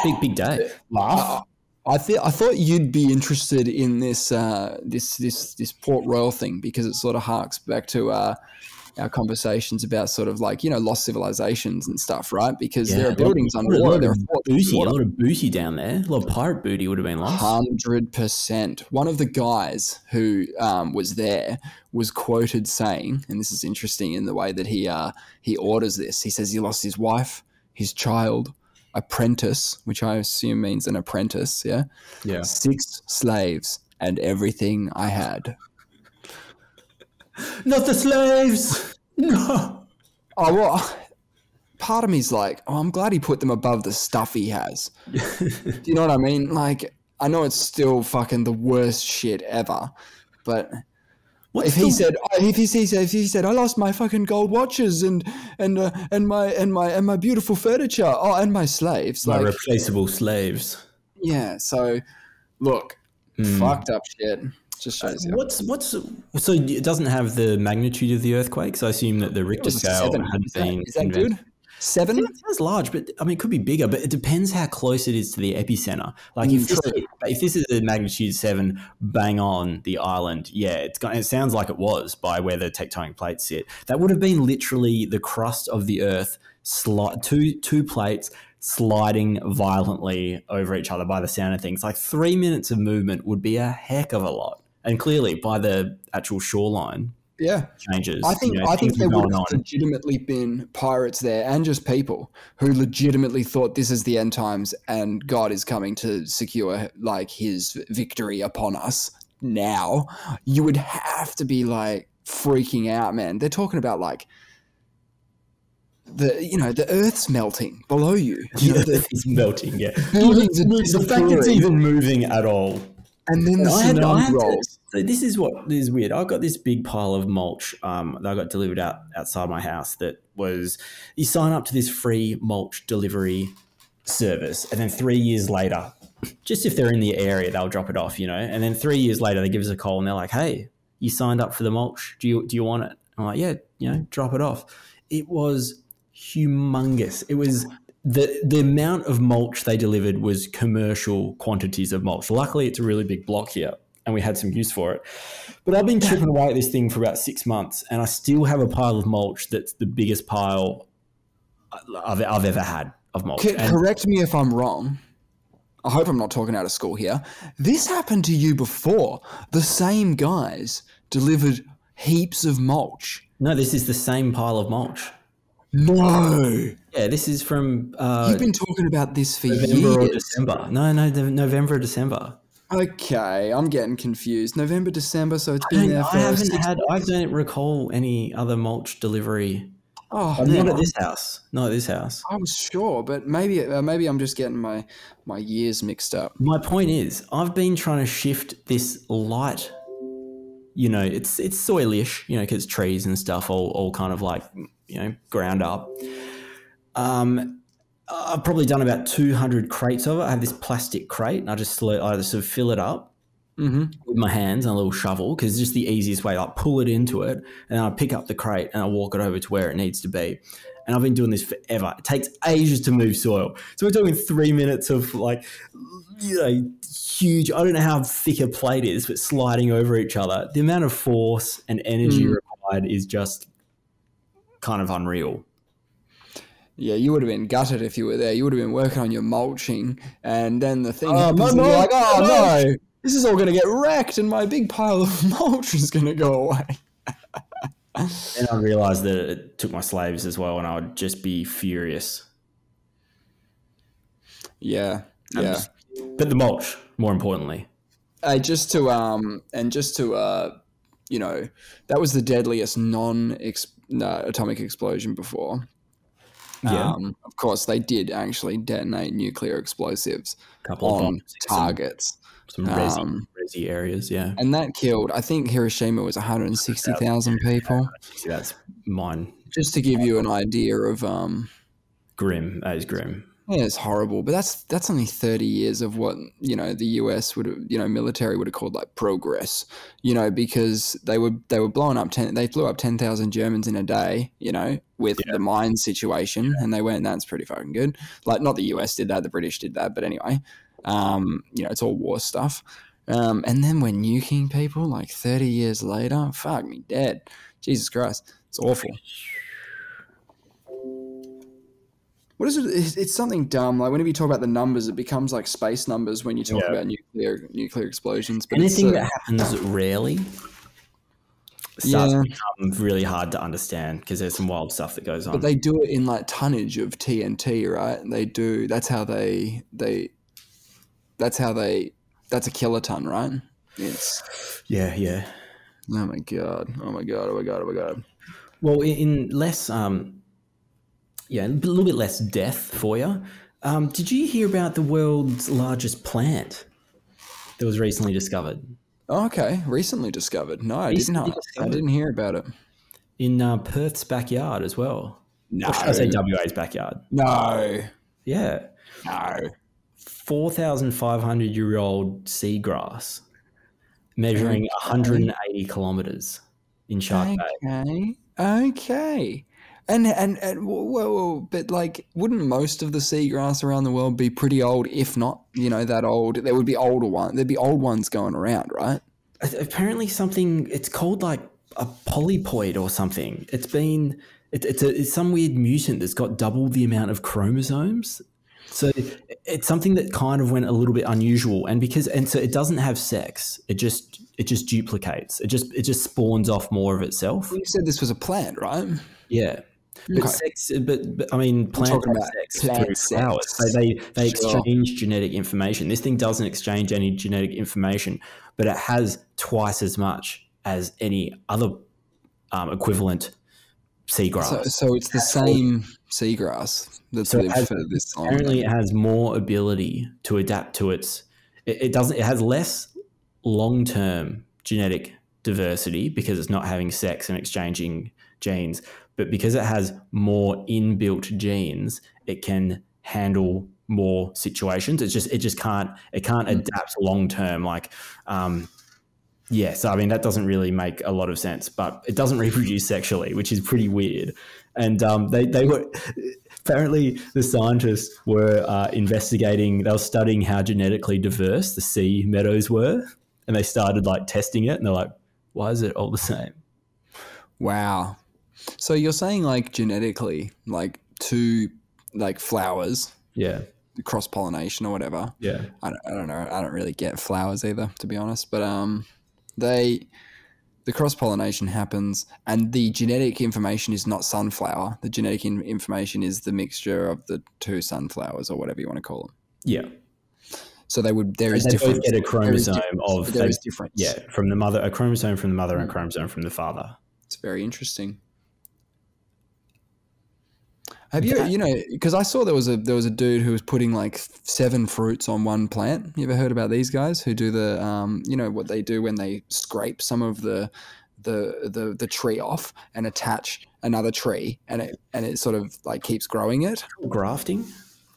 Big big day. I, I, th- I thought you'd be interested in this, uh, this, this, this Port Royal thing because it sort of harks back to uh, our conversations about sort of like you know lost civilizations and stuff, right? Because Yeah, there are buildings lot underwater, of there are Booty, a lot of booty down there. A lot of pirate booty would have been lost. Hundred percent. One of the guys who um, was there was quoted saying, and this is interesting in the way that he uh, he orders this. He says he lost his wife, his child, apprentice, which I assume means an apprentice. Yeah, Yeah. six slaves, and everything I had. Not the slaves. No. Oh well. Part of me's like, oh, I'm glad he put them above the stuff he has. <laughs> Do you know what I mean? Like, I know it's still fucking the worst shit ever, but What's if he the- said if he, said if he said I lost my fucking gold watches and and uh, and my and my and my beautiful furniture oh and my slaves my like replaceable slaves. yeah so look Hmm. fucked up shit just shows you What's what's so it doesn't have the magnitude of the earthquake. So I assume that the Richter scale had been is that good seven It sounds large, but I mean, it could be bigger. But it depends how close it is to the epicenter. Like Mm, if this, true. if this is a magnitude seven, bang on the island, yeah, it's going. It sounds like it was by where the tectonic plates sit. That would have been literally the crust of the Earth, sli- two two plates sliding violently over each other by the sound of things. Like three minutes of movement would be a heck of a lot. And clearly, by the actual shoreline yeah changes, I think you know, I think there would have on. legitimately been pirates there and just people who legitimately thought this is the end times and God is coming to secure like his victory upon us now. You would have to be like freaking out, man. They're talking about like the you know the Earth's melting below you. <laughs> You know, The the Earth is melting. Yeah, buildings the fact it's even moving at all. and then the I had, I had to-. So this is what is weird. I've got this big pile of mulch um, that I got delivered out outside my house. That was you sign up to this free mulch delivery service, and then three years later, just if they're in the area, they'll drop it off. You know, and then three years later, they give us a call and they're like, "Hey, you signed up for the mulch. Do you do you want it?" I'm like, "Yeah, you know, drop it off." It was humongous. It was the the amount of mulch they delivered was commercial quantities of mulch. Luckily, it's a really big block here, and we had some use for it. But I've been chipping away at this thing for about six months, and I still have a pile of mulch that's the biggest pile I've, I've ever had of mulch. C- correct me if I'm wrong. I hope I'm not talking out of school here. This happened to you before. The same guys delivered heaps of mulch. no, this is the same pile of mulch. No. Yeah, this is from uh, You've been talking about this for November or. December. No, no, November or December. Okay, I'm getting confused. November, December, so it's been there for I haven't had. I don't recall any other mulch delivery. Oh, Oh, man, not at this house. Not at this house. I was sure, but maybe uh, maybe I'm just getting my my years mixed up. My point is, I've been trying to shift this light. You know, it's it's soilish. You know, because trees and stuff all all kind of like you know ground up. Um, I've probably done about two hundred crates of it. I have this plastic crate, and I just I just sort of fill it up Mm-hmm. with my hands and a little shovel because it's just the easiest way. I pull it into it, and then I pick up the crate and I walk it over to where it needs to be. And I've been doing this forever. It takes ages to move soil. So we're talking three minutes of like, you know, huge. I don't know how thick a plate is, but sliding over each other. The amount of force and energy Mm. required is just kind of unreal. Yeah, you would have been gutted if you were there. You would have been working on your mulching, and then the thing Oh, happens, my and you're like, oh my no, this is all going to get wrecked, and my big pile of <laughs> mulch is going to go away. And I realized that it took my slaves as well, and I would just be furious. Yeah, I'm yeah. just- But the mulch, more importantly. Uh, just to um, and just to uh, you know, that was the deadliest non no, atomic explosion before. Yeah. Um, of course, they did actually detonate nuclear explosives couple of on bombs, some- targets. some resi, Um, resi areas. Yeah, And that killed, I think Hiroshima was 160,000 people. See, that's mine. Just to give you an idea of, um, Grim. That is grim. Yeah, it's horrible, but that's that's only 30 years of what, you know, the US would have, you know, military would have called like progress, you know, because they were they were blowing up 10 they blew up 10,000 Germans in a day, you know, with the mine situation and they went that's pretty fucking good. Like not the US did that, the British did that, but anyway, um, you know, it's all war stuff. Um, and then we're nuking people like 30 years later. Fuck me dead. Jesus Christ. It's awful. What is it? It's, it's something dumb. Like whenever you talk about the numbers, it becomes like space numbers when you talk Yeah. about nuclear nuclear explosions. But Anything uh, that happens rarely starts to become really hard to understand because there's some wild stuff that goes on. but they do it in like tonnage of TNT, right? They do. That's how they they. That's how they. That's a kiloton, right? It's. yeah, yeah. Oh my god! Oh my god! Oh my god! Oh my god! Well, in, in less, um, yeah, a little bit less death for you. Um, did you hear about the world's largest plant that was recently discovered Oh, okay, recently discovered. No, I didn't. I didn't hear about it. in uh, Perth's backyard as well? No, Or should I say WA's backyard? no, Yeah, no. four thousand five hundred year old seagrass measuring 180 kilometers in Shark Bay. Okay. Okay. And and and whoa, whoa, whoa, but like, wouldn't most of the seagrass around the world be pretty old? If not, you know, that old, there would be older ones. There'd be old ones going around, right? apparently something it's called like a polyploid or something it's been it, it's, a, it's some weird mutant that's got double the amount of chromosomes so it's something that kind of went a little bit unusual and because and so it doesn't have sex it just it just duplicates it just it just spawns off more of itself You said this was a plant, right? yeah but sex but, but i mean plants have sex through flowers so they they Sure. exchange genetic information. This thing doesn't exchange any genetic information but it has twice as much as any other um, equivalent seagrass So, so it's the same seagrass that's So it lived has- for this long. apparently it has more ability to adapt to its it, it doesn't it has less long-term genetic diversity because it's not having sex and exchanging genes but because it has more inbuilt genes it can handle more situations. It's just it just can't it can't adapt long term like um yeah so i mean that doesn't really make a lot of sense but it doesn't <laughs> reproduce sexually which is pretty weird. And um, they, they were apparently the scientists were uh, investigating they were studying how genetically diverse the sea meadows were and they started like testing it and they're like why is it all the same? Wow. So you're saying like genetically, like two like flowers, yeah cross pollination or whatever. yeah I don't, I don't know. I don't really get flowers either, to be honest. But um, they the cross pollination happens, and the genetic information is not sunflower. The genetic in- information is the mixture of the two sunflowers, or whatever you want to call them. yeah So they would there is they different. get a chromosome of there is difference. yeah from the mother, a chromosome from the mother, and chromosome from the father. It's very interesting. Have you, you know, because I saw there was a there was a dude who was putting like seven fruits on one plant. You ever heard about these guys who do the, um, you know, what they do when they scrape some of the, the the the tree off and attach another tree, and it and it sort of like keeps growing it. Grafting.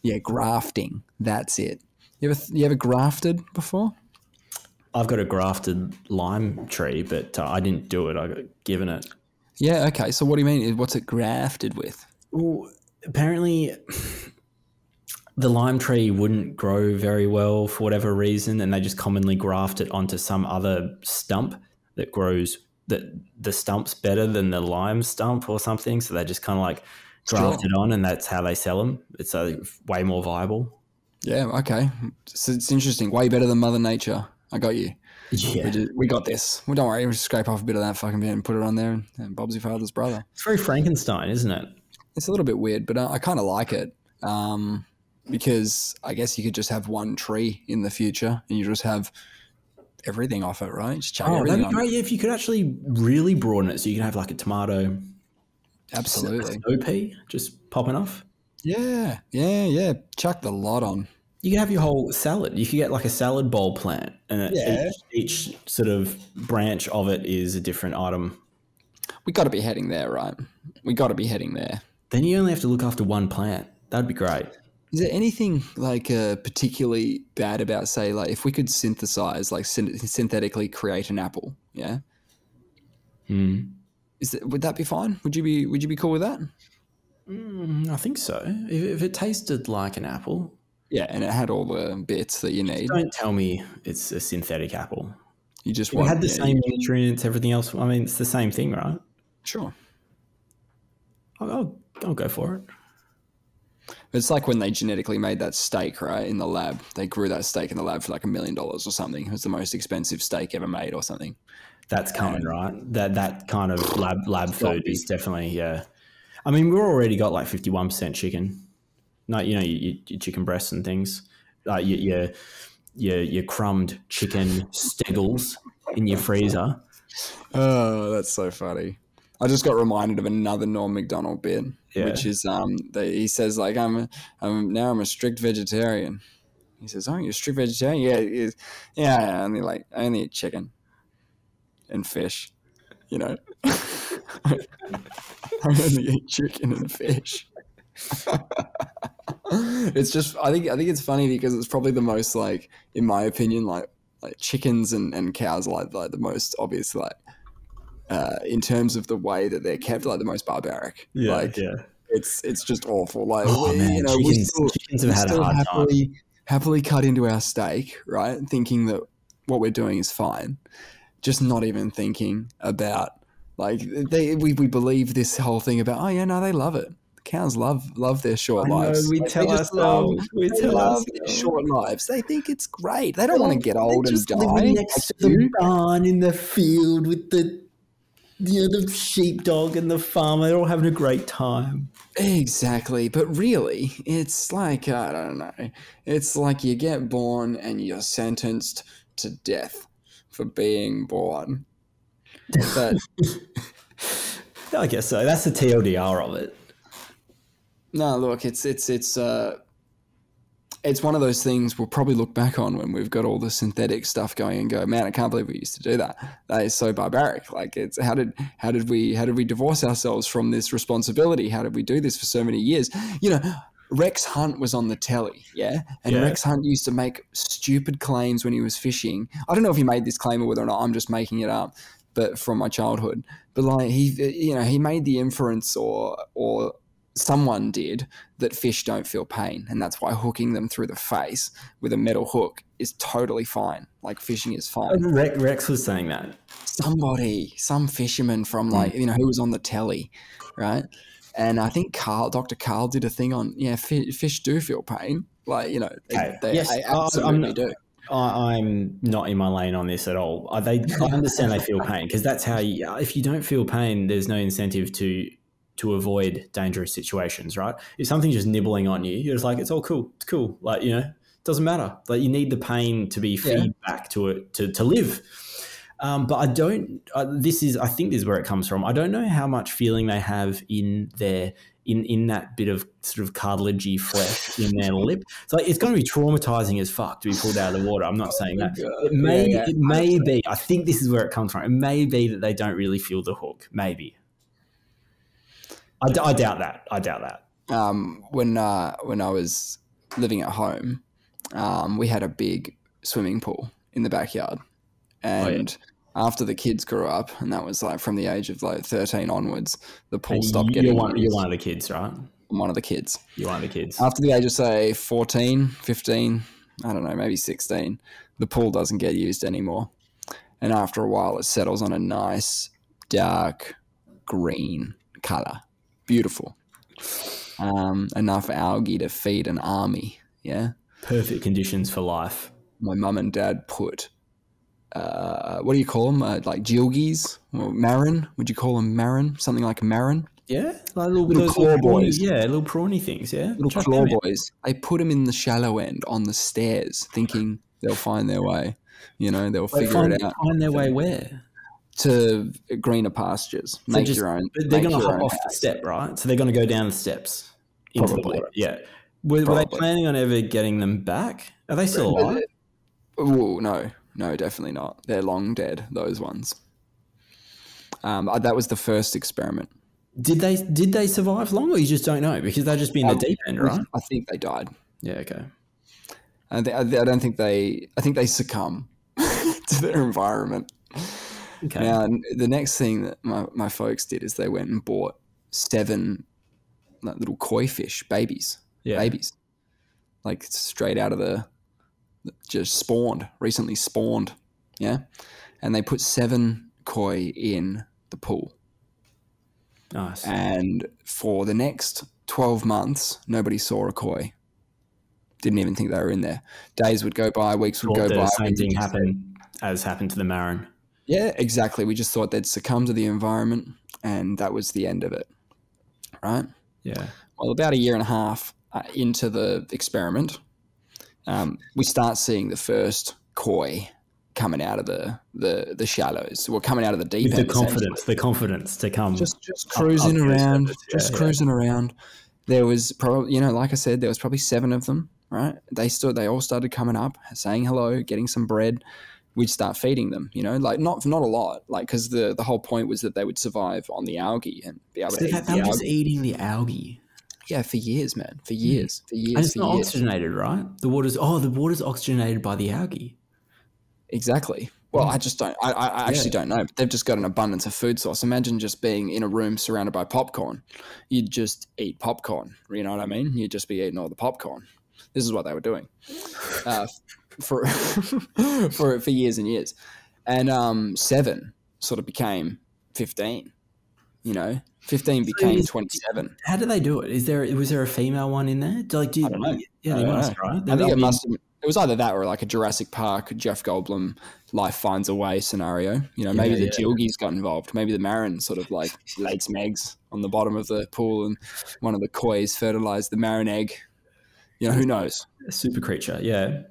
Yeah, grafting. That's it. You ever you ever grafted before? I've got a grafted lime tree, but uh, I didn't do it. I got given it. Yeah. Okay. So what do you mean? What's it grafted with? Well, apparently, the lime tree wouldn't grow very well for whatever reason, and they just commonly graft it onto some other stump that grows that the stump's better than the lime stump or something. So they just kind of like graft Sure. it on, and that's how they sell them. It's uh, way more viable. Yeah. Okay. So it's interesting. Way better than Mother Nature. I got you. We, Yeah, did, we got this. Well, don't worry. We'll just scrape off a bit of that fucking bit and put it on there. And, and Bob's your father's brother. it's very Frankenstein, isn't it? It's a little bit weird, but I, I kind of like it um, because I guess you could just have one tree in the future and you just have everything off it, right? Just chuck Oh, that'd be great. Yeah, if you could actually really broaden it, so you can have like a tomato, Absolutely. pea, just popping off. Yeah. Yeah. Yeah. Chuck the lot on. You can have your whole salad. You could get like a salad bowl plant, and Yeah. each, each sort of branch of it is a different item. We got to be heading there, right? We got to be heading there. Then you only have to look after one plant. That'd be great. Is there anything like uh, particularly bad about, say, like if we could synthesize, like syn- synthetically create an apple? Yeah. Hmm. Is that, would that be fine? Would you be Would you be cool with that? Mm, I think so. If, if it tasted like an apple, Yeah, and it had all the bits that you need. don't tell me it's a synthetic apple. You just It had the yeah, same nutrients, everything else. I mean, it's the same thing, right? Sure. I'll, I'll, I'll go for it. It's like when they genetically made that steak, right, in the lab. They grew that steak in the lab for like a million dollars or something. It was the most expensive steak ever made or something. That's coming, right? That that kind of lab lab It's food is definitely yeah. I mean, we've already got like fifty one percent chicken. No, you know, your, your chicken breasts and things, like your your your, your crumbed chicken <laughs> steggles in your freezer. Oh, that's so funny. I just got reminded of another Norm Macdonald bit, Yeah. which is um, that he says like I'm, a, I'm now I'm a strict vegetarian. He says, "Oh, you're a strict vegetarian? Yeah, is. yeah. I only like I only eat chicken and fish. You know, I <laughs> only eat chicken and fish." <laughs> it's just I think I think it's funny because it's probably the most like in my opinion like like chickens and, and cows are like, like the most obvious like uh, in terms of the way that they're kept like the most barbaric like yeah. it's it's just awful like Oh we, man, you know, we chickens, still, chickens we have had a still hard time. happily happily cut into our steak right thinking that what we're doing is fine just not even thinking about like they we, we believe this whole thing about oh yeah no they love it cows love love their short I know, lives we Like, tell they just love we they tell love their ourselves. short lives. They think it's great. They don't want to get They're old and die. living next to the barn in the field with the you know the sheepdog and the farmer. They're all having a great time. Exactly. But really, it's like, I don't know. It's like you get born and you're sentenced to death for being born. But <laughs> I guess so. That's the TLDR of it. no, look, it's, it's, it's, uh, it's one of those things we'll probably look back on when we've got all the synthetic stuff going and go, man, I can't believe we used to do that. That is so barbaric. Like it's how did how did we how did we divorce ourselves from this responsibility? How did we do this for so many years? You know, Rex Hunt was on the telly, yeah? And Yeah. Rex Hunt used to make stupid claims when he was fishing. I don't know if he made this claim or whether or not I'm just making it up, but from my childhood. But like he you know, he made the inference or or someone did that fish don't feel pain and that's why hooking them through the face with a metal hook is totally fine like fishing is fine oh, Rex, Rex was saying that. somebody some fisherman from like hmm. you know who was on the telly right and i think Karl dr Karl did a thing on yeah fi- fish do feel pain like you know they, Okay. they, Yes, they I- I'm absolutely not- do I, I'm not in my lane on this at all. I, they, I understand they feel pain because that's how. You, if you don't feel pain, there's no incentive to to avoid dangerous situations, right? If something's just nibbling on you, you're just like, it's all cool, it's cool. Like you know, it Doesn't matter. Like you need the pain to be feedback to it to to live. Um, but I don't. Uh, this is, I think, this is where it comes from. I don't know how much feeling they have in their in in that bit of sort of cartilagey flesh in their <laughs> lip. So it's going to be traumatizing as fuck to be pulled out of the water. I'm not saying that. It may Yeah, yeah. it may be. I think this is where it comes from. It may be that they don't really feel the hook. Maybe. I, d- I doubt that. I doubt that. um, when uh, when I was living at home, um, we had a big swimming pool in the backyard, and after the kids grew up, and that was like from the age of like thirteen onwards, the pool stopped you're getting one, you're one of the kids, right? I'm one of the kids. You're one of the kids. After the age of say 14, 15, I don't know, maybe 16, the pool doesn't get used anymore. And after a while, it settles on a nice dark green color. Beautiful. Um, enough algae to feed an army. Yeah. Perfect conditions for life. My mum and dad put, uh, what do you call them? Uh, like jilgies or marron? Would you call them marron? Something like marron? Yeah, like little, Little those claw little prawny- boys. Yeah, little prawny things. Yeah, Little Chuck claw boys. They put them in the shallow end on the stairs, thinking they'll find their way. You know, they'll They figure find, it out find their way where? To greener pastures. Make just- your own. But they're going to hop off the step, right? So they're going to go down the steps into Probably. the. Yeah. Were, were they planning on ever getting them back? Are they still alive? Ooh, no, no, definitely not. They're long dead. Those ones. Um, uh, that was the first experiment. Did they did they survive long, or you just don't know because they'd just be in the Um, deep end, right? I think they died. Yeah. Okay. I, I don't think they. I think they succumb <laughs> to their environment. Okay. Now, the next thing that my, my folks did is they went and bought seven like, little koi fish babies, yeah. babies, like straight out of the, just spawned, recently spawned, yeah, and they put seven koi in the pool, Nice. and for the next twelve months, nobody saw a koi. Didn't even think they were in there. Days would go by, weeks would go the by. same and thing happened as happened to the Marron. Yeah, exactly. We just thought they'd succumb to the environment, and that was the end of it. Right. Yeah. Well, about a year and a half uh, into the experiment, um, we start seeing the first koi coming out of the the, the shallows. We're coming out of the deep With the confidence, the confidence to come. Just just up cruising around, yeah, just yeah. cruising around. There was probably, you know, like I said, there was probably seven of them. Right? They stood. They all started coming up, saying hello, getting some bread. We'd start feeding them. You know, like not not a lot, like because the the whole point was that they would survive on the algae and be able so to eat the algae. just eating the algae. Yeah, for years, man. For years. For years. And it's not years. oxygenated, right? The water's oh, the water's oxygenated by the algae. Exactly. Well, I just don't. I, I I actually don't know. They've just got an abundance of food source. Imagine just being in a room surrounded by popcorn. You'd just eat popcorn. You know what I mean? You'd just be eating all the popcorn. This is what they were doing uh, for <laughs> for for years and years. And um, seven sort of became fifteen. You know, fifteen became twenty-seven. How do they do it? Is there was there a female one in there? Do, like, do you, I don't know. Yeah, I they must, know. right? I think it mean, must. Have, it was either that or like a Jurassic Park, Jeff Goldblum, life finds a way scenario. You know, maybe Yeah, the Jilgies got involved. Maybe the Marron sort of like <laughs> laid some eggs on the bottom of the pool, and one of the koi's fertilized the Marron egg. You know, who knows? a super creature. Yeah,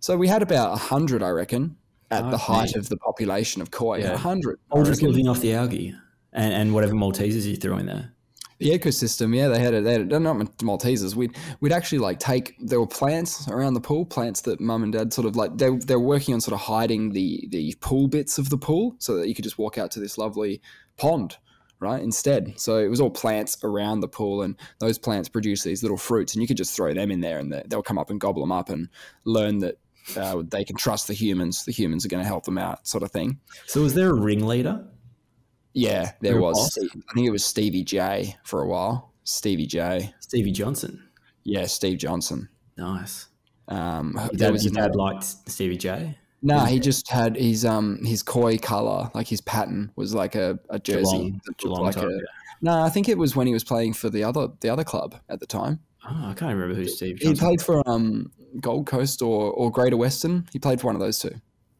So we had about a hundred, I reckon, at the Okay. height of the population of koi. Yeah. A hundred. I all just reckon. living off the algae and and whatever Maltesers you threw in there. the ecosystem, yeah, they had it. They had it, not Maltesers. We'd we'd actually like take there were plants around the pool, plants that mum and dad sort of like they they were working on sort of hiding the the pool bits of the pool so that you could just walk out to this lovely pond, right? Instead, so it was all plants around the pool, and those plants produce these little fruits, and you could just throw them in there, and they'll come up and gobble them up, and learn that. Uh, they can trust the humans. The humans are going to help them out, sort of thing. So was there a ringleader? Yeah, there Your was. boss? I think it was Stevie J for a while. Stevie J. Stevie Johnson. Yeah, Steve Johnson. Nice. Um, Your dad, was your dad liked Stevie J. no, he just had his um his koi color, like his pattern was like a, a jersey. Geelong, Geelong like a, no, I think it was when he was playing for the other the other club at the time. Oh, I can't remember who Steve He played for um Gold Coast or or Greater Western. He played for one of those two.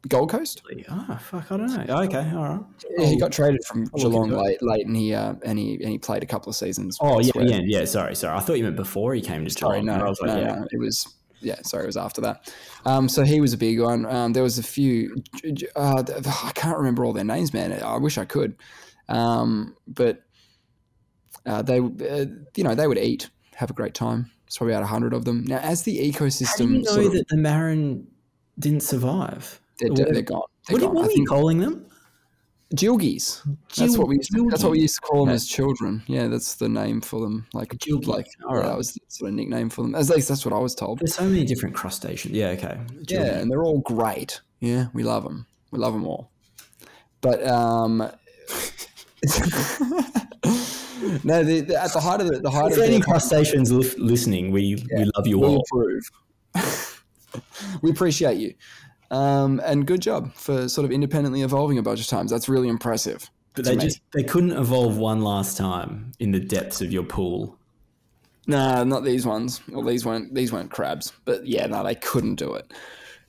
Gold Coast. Oh, fuck, I don't know. Okay, all right. Yeah, he got traded from I'll Geelong late, late, and he uh, and he and he played a couple of seasons. Oh, yeah, yeah, yeah. Sorry, sorry. I thought you meant before he came to Sorry, Geelong. no, like, no, yeah. no, it was yeah, sorry, it was after that. Um, so he was a big one. Um, there was a few. Uh, I can't remember all their names, man. I wish I could. Um, but uh, they, uh, you know, they would eat, have a great time. It's probably about a hundred of them. Now, as the ecosystem, How do you know sort of- that the Marron didn't survive? they're, they're gone. They're What, are- gone. what were you calling them? Jilgies. That's what we used to, that's what we used to call them as children. Yeah, that's the name for them. Like Jilgies. like All right. that was the sort of nickname for them. At least that's what I was told. There's so many different crustaceans. Yeah, okay. Yeah, and they're all great. Yeah, we love them. We love them all. But um, <laughs> <laughs> no, the, the, at the height of the, the height If of any crustaceans li- listening, we, we love you we all. approve. <laughs> we appreciate you, um, and good job for sort of independently evolving a bunch of times. That's really impressive. But they just they couldn't evolve one last time in the depths of your pool. Nah, not these ones. Well, these weren't these weren't crabs. But yeah, no, they couldn't do it.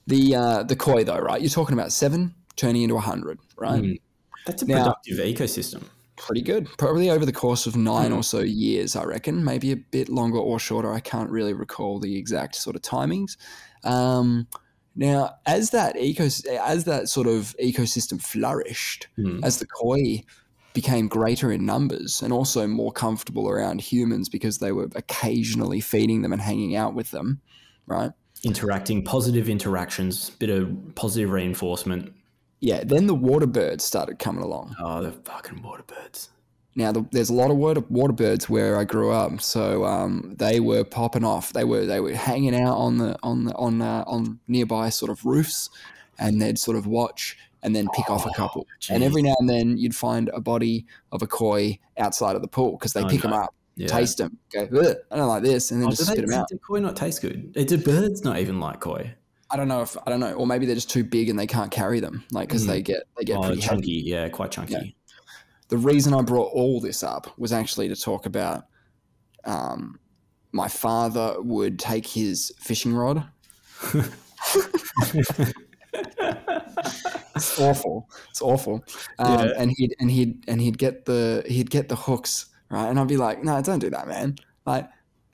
The uh, the koi though, right? You're talking about seven turning into a hundred, right? Mm. That's a Now- productive ecosystem. Pretty good. Probably over the course of nine or so years, I reckon. Maybe a bit longer or shorter. I can't really recall the exact sort of timings. Um, now, as that ecos- as that sort of ecosystem flourished, Mm. as the koi became greater in numbers and also more comfortable around humans because they were occasionally feeding them and hanging out with them, right? Interacting, positive interactions, bit of positive reinforcement. Yeah, then the water birds started coming along. Oh, the fucking water birds. Now, the, there's a lot of water, water birds where I grew up, so um, they were popping off. They were they were hanging out on the on the, on uh, on nearby sort of roofs, and they'd sort of watch and then pick off a couple. And every now and then you'd find a body of a koi outside of the pool because they Oh, pick them up, Yeah. taste them, go, I don't like this, and then Oh, just spit them out. do koi not taste good? Do birds not even like koi? I don't know if I don't know, or maybe they're just too big and they can't carry them, like because Mm. they get they get Oh, pretty heavy. chunky. Yeah, quite chunky. Yeah. the reason I brought all this up was actually to talk about um, my father would take his fishing rod. <laughs> it's awful. It's awful. Um, Yeah. And he'd and he'd and he'd get the he'd get the hooks right, and I'd be like, no, don't do that, man. Like,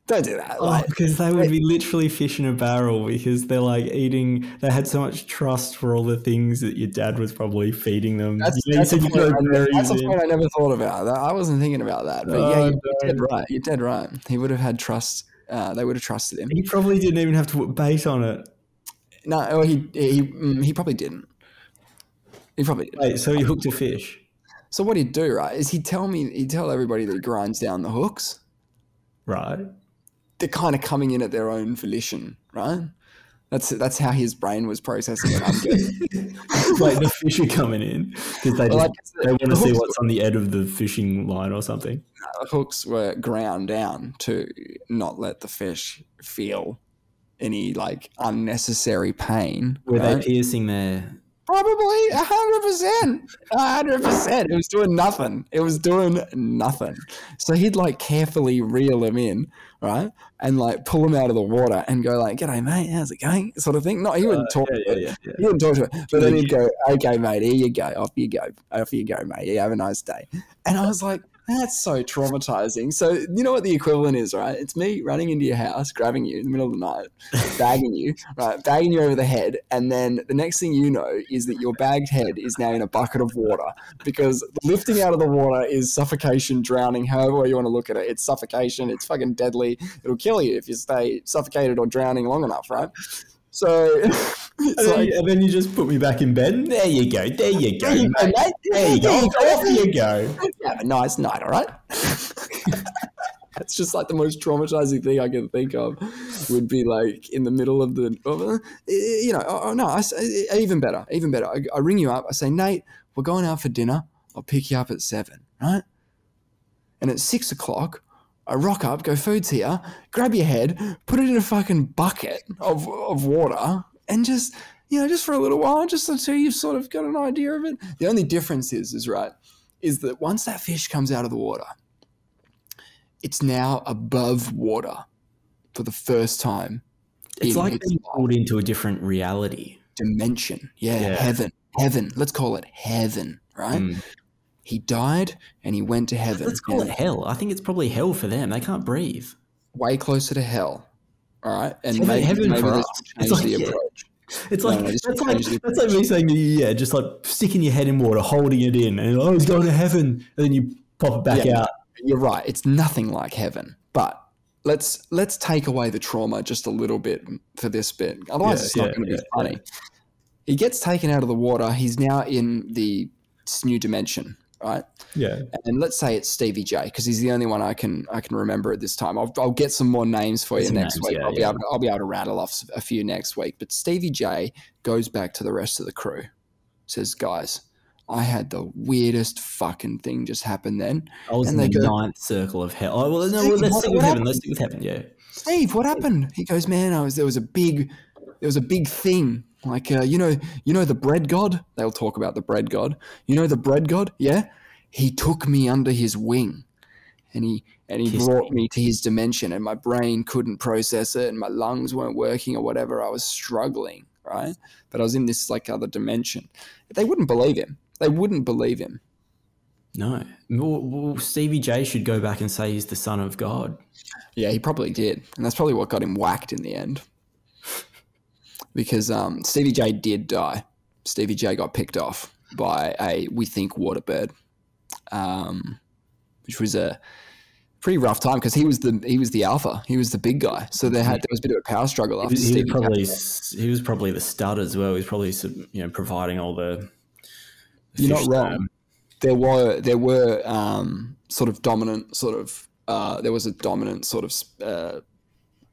don't do that. Oh, Like, because they would be literally fish in a barrel because they're like eating. They had so much trust for all the things that your dad was probably feeding them. That's, You know, that's, a point, I, got that's a point I never thought about. I wasn't thinking about that. But yeah, Oh, you're, you're dead right. You're dead right. He would have had trust. Uh, they would have trusted him. He probably didn't even have to put bait on it. No, he he mm, he probably didn't. He probably did. Wait, so he hooked a fish. So what he'd do, right, is he'd tell me, he'd tell everybody that he grinds down the hooks. Right. They're kind of coming in at their own volition, right? That's that's how his brain was processing it. I'm. Like <laughs> the fish are coming in because they, Well, they want to the see what's on the end of the fishing line or something. the hooks were ground down to not let the fish feel any like unnecessary pain. Were right? they piercing their? Probably a hundred percent, a hundred percent. It was doing nothing. It was doing nothing. So he'd like carefully reel him in, right, and like pull him out of the water and go like, "G'day, mate. How's it going?" Sort of thing. No, he wouldn't talk. Uh, yeah, to it. yeah, yeah, He wouldn't talk to it. But then he'd go, "Okay, mate. Here you go. Off you go. Off you go, mate. You have a nice day." And I was like. That's so traumatizing. So you know what the equivalent is, right? It's me running into your house, grabbing you in the middle of the night, <laughs> bagging you, right, bagging you over the head, and then the next thing you know is that your bagged head is now in a bucket of water because lifting out of the water is suffocation, drowning, however you want to look at it. It's suffocation. It's fucking deadly. It'll kill you if you stay suffocated or drowning long enough, right? <laughs> So And then, like, you, and then you just put me back in bed. There you go. There you go. there you go, mate. There you go. Off you go. have a nice night, all right? <laughs> That's just like the most traumatizing thing I can think of. Would be like in the middle of the, uh, you know, oh, oh, no, I, say- even better, even better. I, I ring you up. I say, Nate, we're going out for dinner. I'll pick you up at seven, right? And at six o'clock, I rock up, go food's here, grab your head, put it in a fucking bucket of, of water, and just, you know, just for a little while, just until you've sort of got an idea of it. The only difference is, is right, is that once that fish comes out of the water, it's now above water for the first time. It's like its being pulled into a different reality. dimension. Yeah, Yeah. heaven. Heaven. Let's call it heaven, right? Mm. He died and he went to heaven. Let's call it hell. I think it's probably hell for them. They can't breathe. way closer to hell. All right, and Heaven- maybe, heaven maybe for us. It's like, the yeah. approach. It's like no, that's like that's like me saying yeah, just like sticking your head in water, holding it in, and oh, it's going to heaven, and then you pop it back Yeah. out. You're right. It's nothing like heaven, but. Let's let's take away the trauma just a little bit for this bit. Otherwise, Yeah, it's not yeah, going to be funny. He gets taken out of the water. He's now in the new dimension, right? Yeah, and let's say it's Stevie J because he's the only one I can I can remember at this time. I'll, I'll get some more names for you some next names, week. yeah, I'll be able to, I'll be able to rattle off a few next week. But Stevie J goes back to the rest of the crew, says, "Guys, I had the weirdest fucking thing just happen then. I was And in the go- ninth circle of hell. Oh well, no, Steve, let's what- stick with what heaven. happened? Let's stick with heaven. Yeah, Steve, what happened?" He goes, "Man, I was there was a big there was a big thing." Like uh, you know, you know the bread god. They'll talk about the bread god. You know the bread god, yeah. He took me under his wing, and he and he Kissed brought me to his dimension, and my brain couldn't process it, and my lungs weren't working or whatever. I was struggling, right? But I was in this like other dimension. They wouldn't believe him. They wouldn't believe him. no. Well, Stevie J should go back and say he's the son of God. Yeah, he probably did, and that's probably what got him whacked in the end. Because um, Stevie J did die. Stevie J got picked off by a we think waterbird, um, which was a pretty rough time because he was the he was the alpha. He was the big guy. So there had there was a bit of a power struggle after he was Stevie. probably J. he was probably the stud as well. He was probably you know providing all the. the You're not wrong. sperm. There were there were um, sort of dominant sort of uh, there was a dominant sort of uh,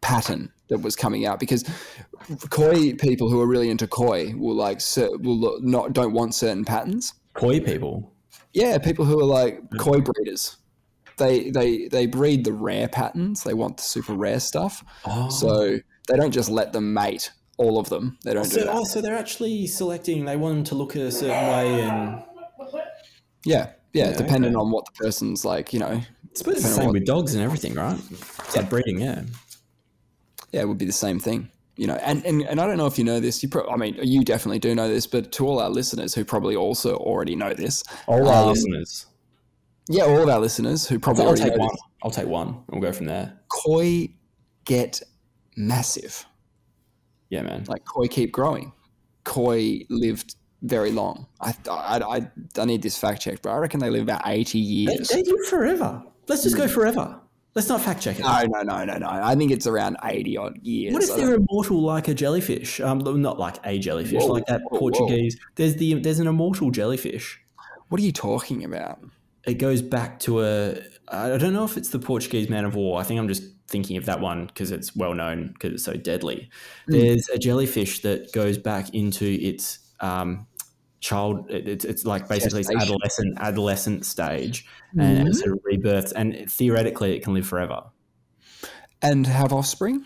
pattern that was coming out because koi people who are really into koi will like will not don't want certain patterns. Koi people. Yeah, people who are like koi breeders. They they they breed the rare patterns. They want the super rare stuff. Oh, So they don't just let them mate all of them. They don't oh, do so, that. oh, so they're actually selecting. They want them to look a certain way, and Yeah, yeah, Yeah, depending okay. on what the person's like, you know. I suppose it's the same with dogs and everything, right? It's like breeding, yeah. Yeah, it would be the same thing. You know, and, and, and I don't know if you know this. You, pro- I mean, you definitely do know this, but to all our listeners who probably also already know this, All our Um, listeners. yeah, all of our listeners who probably I'll already take know one. this, I'll take one. and We'll go from there. koi get massive. Yeah, man. Like koi keep growing. Koi lived very long. I, I, I, I need this fact checked, but I reckon they live about eighty They, years. they live forever. Let's just go forever. Let's not fact check it. no, no, no, no, no. I think it's around eighty odd years. What if they're immortal like a jellyfish? Um, not like a jellyfish, Whoa, like that whoa, whoa. Portuguese. There's the there's an immortal jellyfish. what are you talking about? It goes back to a. I don't know if it's the Portuguese man of war. I think I'm just thinking of that one because it's well known because it's so deadly. There's a jellyfish that goes back into its um, child. It's, it's like basically its adolescent adolescent stage, and it sort of rebirths. And theoretically, it can live forever. And have offspring?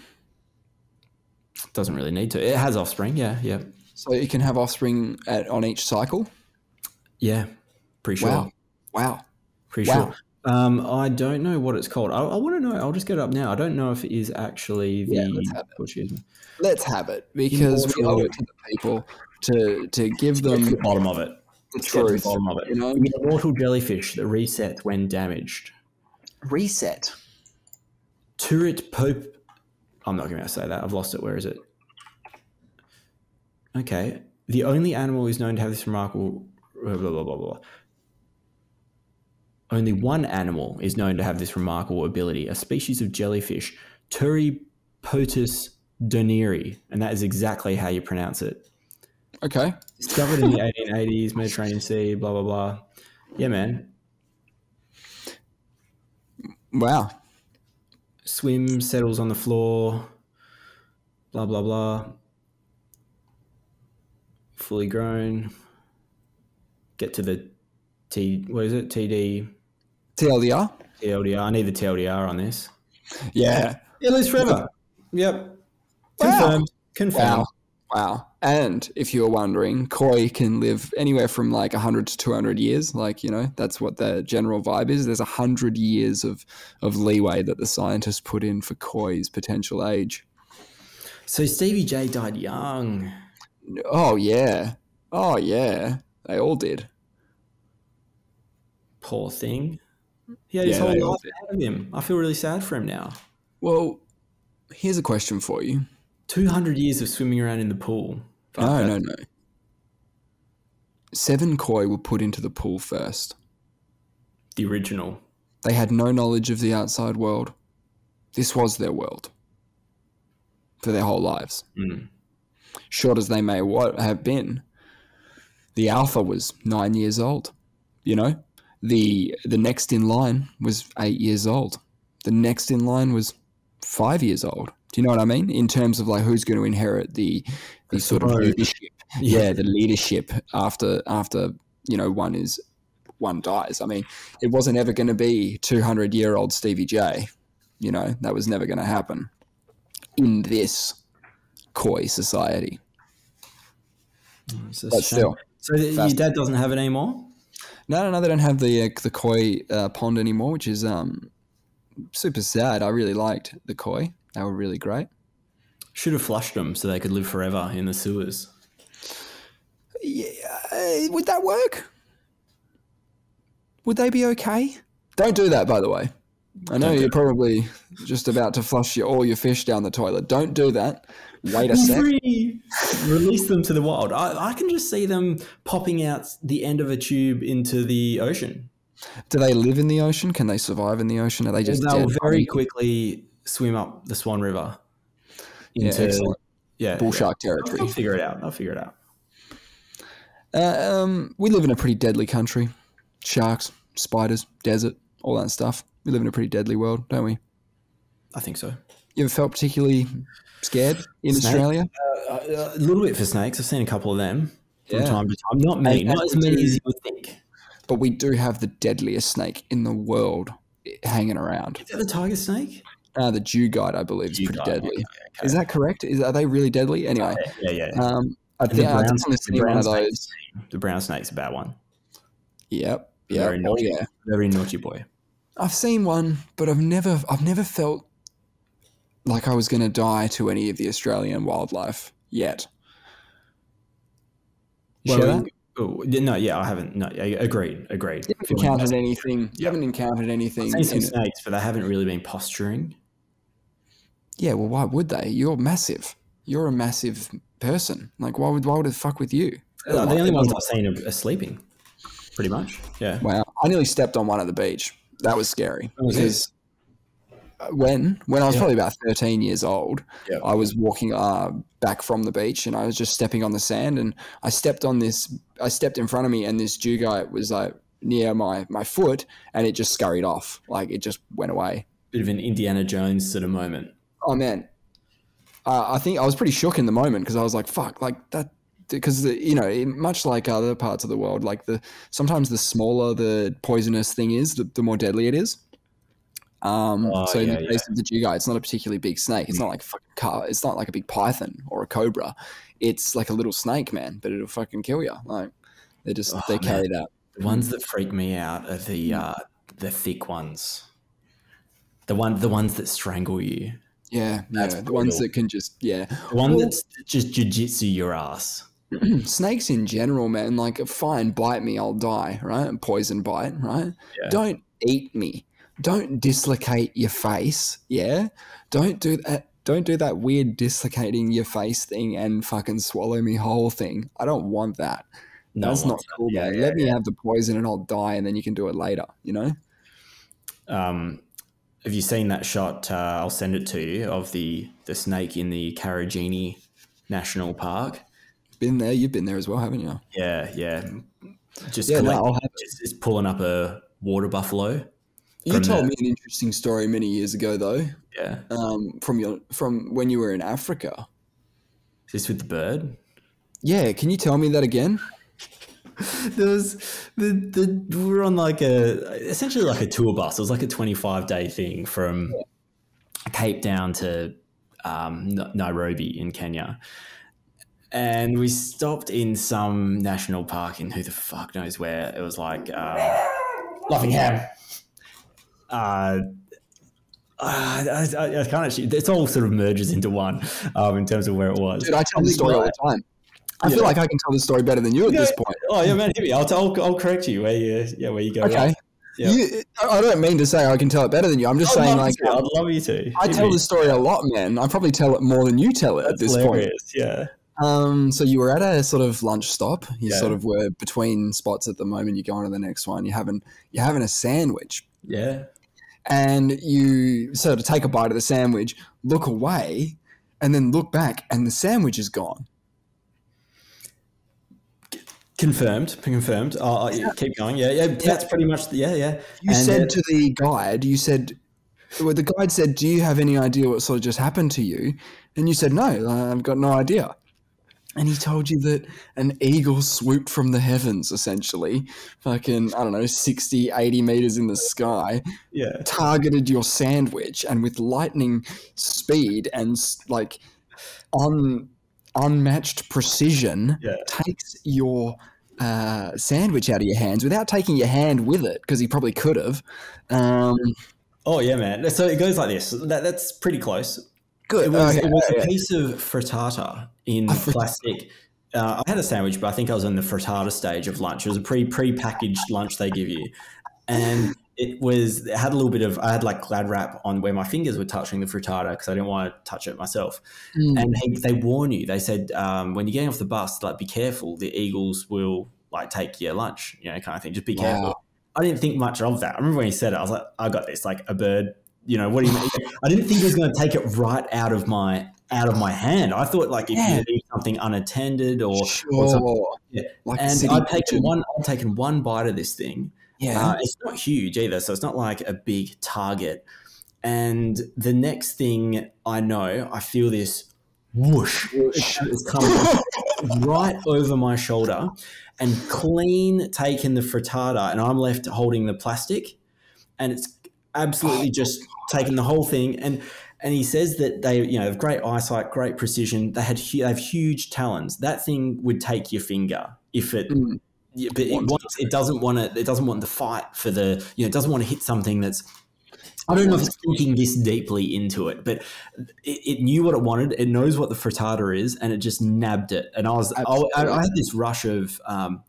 Doesn't really need to. It has offspring. Yeah, yeah, So it can have offspring at, on each cycle? yeah. Pretty sure. Wow. Wow. Pretty Wow. sure. Um, I don't know what it's called. I, I want to know. I'll just get it up now. I don't know if it is actually the Yeah, let's have it. Let's have it because we owe it to the people to to give them the bottom of it. the Let's get to the bottom of it. You know, immortal jellyfish that resets when damaged. reset. Turret Pope. I'm not going to say that. I've lost it. Where is it? Okay. The only animal is known to have this remarkable. Blah, blah, blah, blah, blah. Only one animal is known to have this remarkable ability a species of jellyfish, Turritopsis dohrnii. And that is exactly how you pronounce it. Okay. Discovered in the 1880s, Mediterranean Sea, blah, blah, blah. Yeah, man. Wow. Swim, settles on the floor, blah, blah, blah. Fully grown. Get to the T, what is it? TD, TLDR. TLDR. I need the TLDR on this. Yeah. It lives forever. Yep. Wow. Confirmed. Confirmed. Wow. Wow. And if you're wondering, koi can live anywhere from like 100 to 200 years. Like, you know, that's what the general vibe is. There's 100 years of, of leeway that the scientists put in for koi's potential age. So Stevie J died young. Oh, yeah. Oh, yeah. They all did. Poor thing. He had Yeah, they whole life of him. I feel really sad for him now. Well, Here's a question for you. 200 years of swimming around in the pool. Fuck No, that. no, no. Seven koi were put into the pool first. The original. They had no knowledge of the outside world. This was their world for their whole lives. Mm. Short as they may what have been, the alpha was nine years old. You know, the the next in line was eight years old. The next in line was five years old. Do you know what I mean? In terms of like who's going to inherit the the sort of leadership, <laughs> yeah, the leadership after after you know one is one dies. I mean, it wasn't ever going to be two hundred year old Stevie J. You know, that was never going to happen in this koi society. But still, So your dad doesn't have it anymore? No, no, no. They don't have the uh, the koi uh, pond anymore, which is um super sad. I really liked the koi; they were really great. Should have flushed them so they could live forever in the sewers. Yeah, uh, would that work? Would they be okay? Don't do that, by the way. I know you're it. probably just about to flush your, all your fish down the toilet. Don't do that. Wait a sec. Release them to the wild. I, I can just see them popping out the end of a tube into the ocean. Do they live in the ocean? Can they survive in the ocean? Are they just They'll dead? very quickly swim up the Swan River. Into, excellent. yeah, bull yeah. shark I'll territory? figure it out. I'll figure it out. Uh, um, we live in a pretty deadly country. Sharks, spiders, desert, all that stuff. We live in a pretty deadly world, don't we? I think so. You ever felt particularly scared in Snake? Australia? Uh, a little bit for snakes. I've seen a couple of them from Yeah. time to time. Not many, And- not as many as you would think. But we do have the deadliest snake in the world hanging around. Is that the tiger snake? Uh, the dugite, I believe, is Jew pretty guide, deadly. okay, okay. Is that correct? Is are they really deadly? Anyway, Yeah, yeah. yeah. um, I And the think I brown, definitely the seen one brown of those. The brown snake's a bad one. Yep. Very Yep. Oh naughty. yeah. Very naughty boy. I've seen one, but I've never, I've never felt like I was going to die to any of the Australian wildlife yet. Share oh, no, yeah, I haven't. No, yeah, agreed, agreed. You haven't encountered anything. You Yeah. haven't encountered anything. I've seen some snakes, but they haven't really been posturing. Yeah, well, why would they? You're massive. You're a massive person. Like, why would why would it fuck with you? Uh, the only ones I've seen are, are sleeping, pretty much. Yeah. Wow, I nearly stepped on one at the beach. That was scary Oh, was because uh, when when I was Yeah. probably about thirteen years old, Yeah. I was walking uh, back from the beach and I was just stepping on the sand and I stepped on this. I stepped in front of me and this dugite was like near my my foot and it just scurried off. Like it just went away. Bit of an Indiana Jones sort of moment. Oh man, uh, I think I was pretty shook in the moment because I was like, "Fuck!" Like that, because you know, much like other parts of the world, like the sometimes the smaller the poisonous thing is, the, the more deadly it is. Um, Oh, so in yeah, the case of the dugite, it's not a particularly big snake. It's not like a fucking car. It's not like a big python or a cobra. It's like a little snake, man. But it'll fucking kill you. Like they just Oh, they carry that. The ones that freak me out are the uh, the thick ones. The one, the ones that strangle you. Yeah, That's yeah. The ones that can just yeah. The one Well- that's just jujitsu your ass. <clears throat> snakes in general, man, like fine, bite me, I'll die, right? Poison bite, right? Yeah. Don't eat me. Don't dislocate your face, yeah? Don't do that. Don't do that weird dislocating your face thing and fucking swallow me whole thing. I don't want that. No That's not that. cool, Yeah, man. yeah, Let me have the poison and I'll die, and then you can do it later. You know? Um, have you seen that shot? Uh, I'll send it to you of the the snake in the Karijini National Park. Been there. You've been there as well, haven't you? Yeah, yeah. Just Yeah, no, I'll have just, just pulling up a water buffalo. You told the- me an interesting story many years ago, though, Yeah, um, from your from when you were in Africa. Is this with the bird. Yeah, can you tell me that again? <laughs> There was the the we were on like a essentially like a tour bus. It was like a twenty five day thing from Cape Town to um, Nairobi in Kenya, and we stopped in some national park in who the fuck knows where. It was like <laughs> um, Luffingham. Uh, uh, I, I, I can't actually. It's all sort of merges into one um, in terms of where it was. Dude, I tell the story all the time. I feel like I can tell the story better than you at Yeah. this point. Oh yeah, man, hit me. I'll, I'll, I'll correct you where you yeah where you go. Okay. wrong. Yeah. You, I don't mean to say I can tell it better than you. I'm just I'd saying, like. I'd love you to. I tell the story a lot, man. I probably tell it more than you tell it at That's this point. Yeah. Um, so you were at a sort of lunch stop. You Yeah. sort of were between spots at the moment. You're going to the next one. You're having you're having a sandwich, Yeah. and you sort of take a bite of the sandwich, look away, and then look back, and the sandwich is gone. Confirmed. Confirmed. Uh, yeah, Keep going. Yeah, yeah. That's pretty much. Yeah, yeah. You And, said uh, to the guide, you said, well, the guide said, "Do you have any idea what sort of just happened to you?" And you said, "No, I've got no idea." And he told you that an eagle swooped from the heavens, essentially, fucking, I don't know, 60, 80 meters in the sky, yeah. targeted your sandwich, and with lightning speed and like un, unmatched precision, Yeah. takes your uh, sandwich out of your hands without taking your hand with it, because he probably could have. Um, Oh yeah, man. So it goes like this. That, that's pretty close. good. It was, Okay, it was a piece of frittata in plastic. Uh, I had a sandwich, but I think I was in the frittata stage of lunch. It was a pre pre packaged lunch they give you, and it was it had a little bit of I had like glad wrap on where my fingers were touching the frittata because I didn't want to touch it myself. Mm. And they, they warn you. They said um, when you're getting off the bus, like be careful. The eagles will like take your lunch, you know, kind of thing. Just be Wow. careful. I didn't think much of that. I remember when he said it, I was like, I got this, like a bird. You know, what do you mean? <laughs> I didn't think he was going to take it right out of my out of my hand. I thought like if Yeah. you leave something unattended or, or something. Sure. Yeah. Like And I'd taken one. I'd taken one bite of this thing. Yeah. Uh, it's not huge either, so it's not like a big target. And the next thing I know, I feel this whoosh. It's, it's coming <laughs> right over my shoulder and clean taken the frittata, and I'm left holding the plastic, and it's absolutely just taken the whole thing. And and he says that they, you know, have great eyesight, great precision. They had they have huge talons. That thing would take your finger if it. Mm. Yeah, but it, wants, it doesn't want to. It doesn't want the fight for the. You know, it doesn't want to hit something that's. I don't know if it's thinking this deeply into it, but it, it knew what it wanted. It knows what the frittata is, and it just nabbed it. And I was, I, I, I had this rush of um,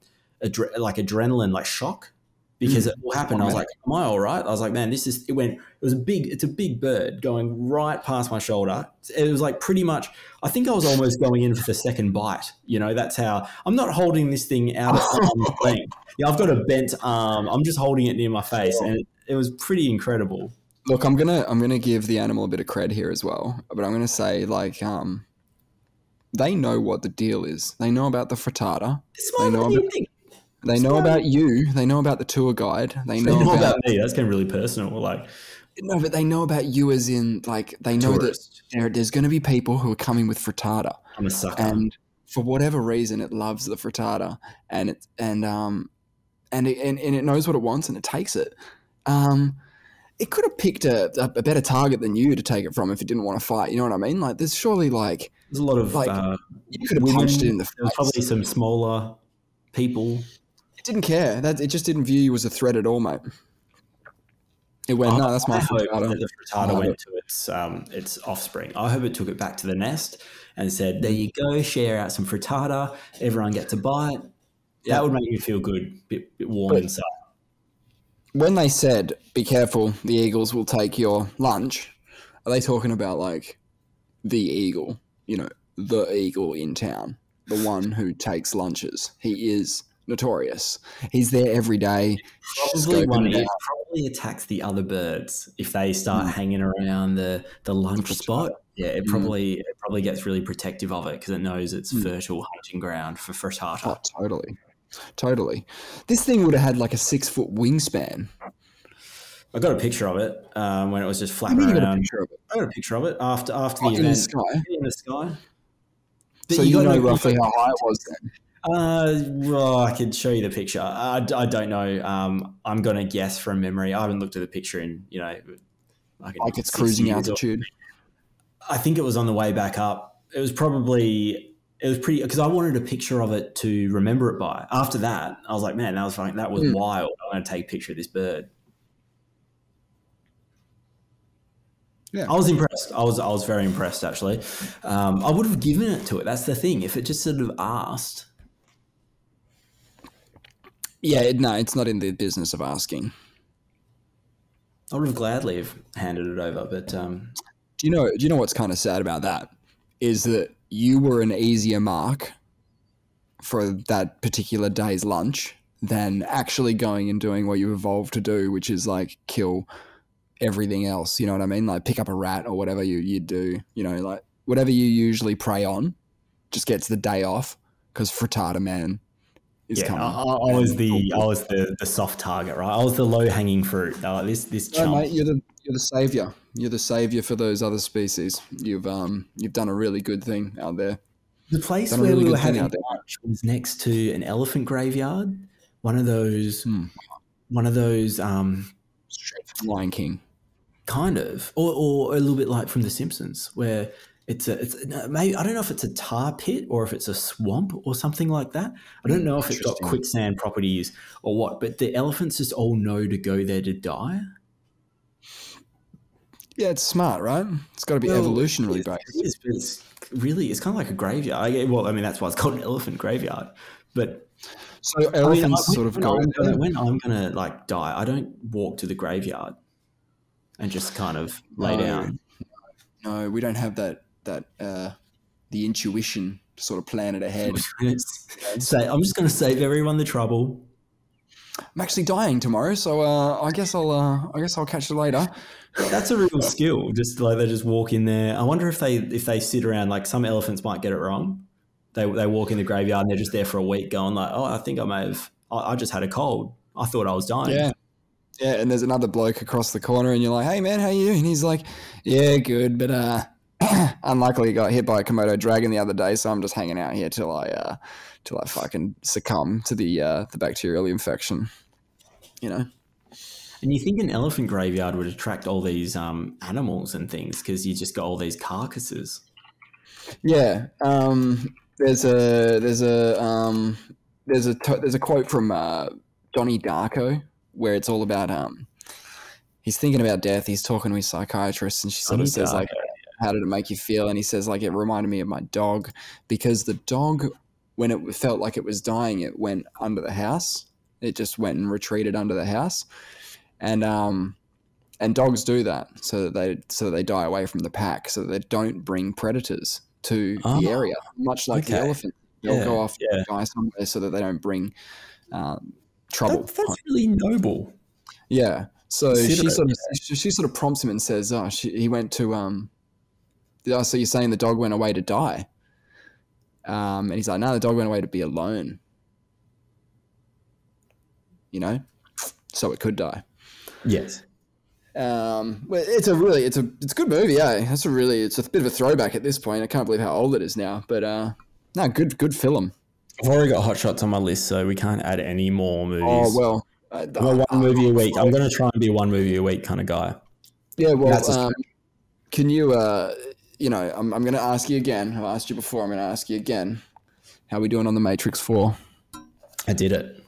adre- like adrenaline, like shock, because it all happened. I was like, "Am I all right?" I was like, "Man, this is." It went. It was a big. It's a big bird going right past my shoulder. It was like pretty much. I think I was almost going in for the second bite. You know, that's how I'm not holding this thing out <laughs> length. Yeah, I've got a bent arm. I'm just holding it near my face, and it, it was pretty incredible. Look, I'm gonna I'm gonna give the animal a bit of cred here as well, but I'm gonna say like um, they know what the deal is. They know about the frittata. Smarter know about-. They know about you. They know about the tour guide. They They know, know about, about me. That's getting really personal. Like no, but they know about you as in like they know tourist. that there, there's going to be people who are coming with frittata, I'm a sucker. and for whatever reason, it loves the frittata, and it and um, and it, and, and it knows what it wants, and it takes it. Um, it could have picked a, a, better target than you to take it from if it didn't want to fight. You know what I mean? Like, there's surely like There's a lot of like, uh, you could have women. punched it in the face. probably some smaller people. Didn't care. That it just didn't view you as a threat at all, mate. It went, no, that's my I hope frittata. that the frittata went it. to its um, its offspring. I hope it took it back to the nest and said, "There you go, share out some frittata. Everyone gets a bite." Yeah. That would make me feel good, bit, bit warm But- inside. When they said, "Be careful, the eagles will take your lunch," are they talking about like the eagle? You know, the eagle in town, the one who takes lunches. He is notorious. He's there every day. Probably one. It probably attacks the other birds if they start Mm. hanging around the the lunch spot. Yeah, it Mm. probably it probably gets really protective of it because it knows it's Mm. fertile hunting ground for frittata. Oh, totally, totally. This thing would have had like a six foot wingspan. I got a picture of it um, when it was just flapping you got a around. picture of it I got a picture of it after after the Oh, in the sky. in the sky. But So you, got know roughly how high it was then. Uh, well, I could show you the picture. I, I don't know. Um, I'm going to guess from memory. I haven't looked at the picture in, you know, like, Like it's cruising or- altitude. I think it was on the way back up. It was probably, it was pretty, because I wanted a picture of it to remember it by. After that, I was like, man, that was like, that was Hmm. wild. I want to take a picture of this bird. Yeah. I was impressed. I was I was very impressed actually. Um, I would have given it to it. That's the thing. If it just sort of asked, Yeah, no, it's not in the business of asking. I would have gladly have handed it over, but um, Do you know? Do you know what's kind of sad about that? Is that you were an easier mark for that particular day's lunch than actually going and doing what you evolved to do, which is like kill everything else. You know what I mean? Like pick up a rat or whatever you you do. You know, like whatever you usually prey on, just gets the day off because frittata man is yeah, coming. I, I, was the I was the, the soft target, right? I was the low hanging fruit. Uh, this this No, chump. mate, you're the you're the savior. You're the savior for those other species. You've um you've done a really good thing out there. The place Done where really we were having lunch was next to an elephant graveyard. One of those, Hmm. one of those, um, Straight from Lion King. kind of, or, or a little bit like from The Simpsons, where it's a, it's maybe I don't know if it's a tar pit or if it's a swamp or something like that. I don't hmm, know if it's got quicksand properties or what, but the elephants just all know to go there to die. Yeah, it's smart, right? It's got to be Well, evolutionarily it based. is, but it's really it's kind of like a graveyard. I, well, I mean that's why it's called an elephant graveyard. But So I mean, elephants sort of go. Gonna, when I'm gonna like die, I don't walk to the graveyard and just kind of lay No. down. No, we don't have that that uh, the intuition to sort of plan it ahead. <laughs> Say, I'm just gonna save everyone the trouble. I'm actually dying tomorrow, so uh, I guess I'll uh, I guess I'll catch you later. That's a real skill. Just like they just walk in there. I wonder if they if they sit around like some elephants might get it wrong. They they walk in the graveyard and they're just there for a week, going like, oh, I think I may have. I, I just had a cold. I thought I was dying. Yeah. Yeah, and there's another bloke across the corner, and you're like, "Hey, man, how you?" And he's like, "Yeah, good, but uh, <clears throat> unluckily got hit by a Komodo dragon the other day, so I'm just hanging out here till I uh, till I fucking succumb to the uh, the bacterial infection." You know? And you think an elephant graveyard would attract all these um, animals and things because you just got all these carcasses. Yeah. Um, there's a there's a um, there's a there's a quote from uh, Donnie Darko where it's all about um, he's thinking about death. He's talking to his psychiatrist, and she sort of Donnie says like, "How did it make you feel?" And he says like, "It reminded me of my dog because the dog, when it felt like it was dying, it went under the house. It just went and retreated under the house, and um." And dogs do that so that they so that they die away from the pack, so that they don't bring predators to Oh, the area. Much like the elephant, they'll Yeah, go off yeah. and die somewhere so that they don't bring um, trouble. That, that's really noble. Yeah. So she sort of she, she sort of prompts him and says, "Oh, she, he went to um." Oh, so you're saying the dog went away to die? Um, and he's like, "No, the dog went away to be alone." You know, so it could die. Yes. Um, it's a really it's a it's a good movie. Yeah, that's a really it's a bit of a throwback at this point. I can't believe how old it is now. But uh, no, good good film. I've already got Hot Shots on my list, so we can't add any more movies. Oh well. Uh, a one movie a week. I'm going to try and be one movie a week kind of guy. Yeah, well, um, can you, uh, you know, I'm, I'm going to ask you again. I've asked you before. I'm going to ask you again. How we doing on the Matrix Four? I did it.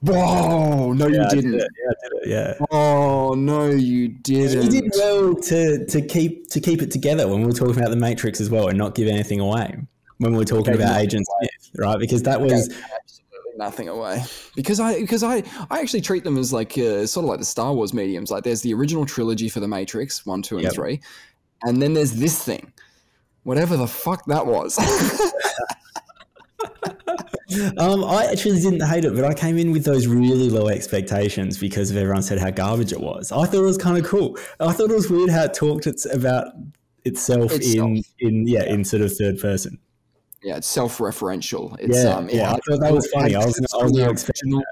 Whoa! No, you I did didn't. it. Yeah, I did it. Yeah. Oh no, you didn't. You did well to, to keep to keep it together when we were talking about the Matrix as well, and not give anything away when we were talking Okay, about. Agent Smith, right? Because that was absolutely nothing away because I because I I actually treat them as like uh, sort of like the Star Wars mediums. Like there's the original trilogy for the Matrix one, two, and Yep. three, and then there's this thing, whatever the fuck that was. <laughs> Um, I actually didn't hate it, but I came in with those really low expectations because of everyone said how garbage it was. I thought it was kind of cool. I thought it was weird how it talked it's about itself, Itself. in in yeah, in sort of third person. yeah, it's self-referential. It's Yeah, um, it yeah, I thought that was funny. I was- I was not expecting original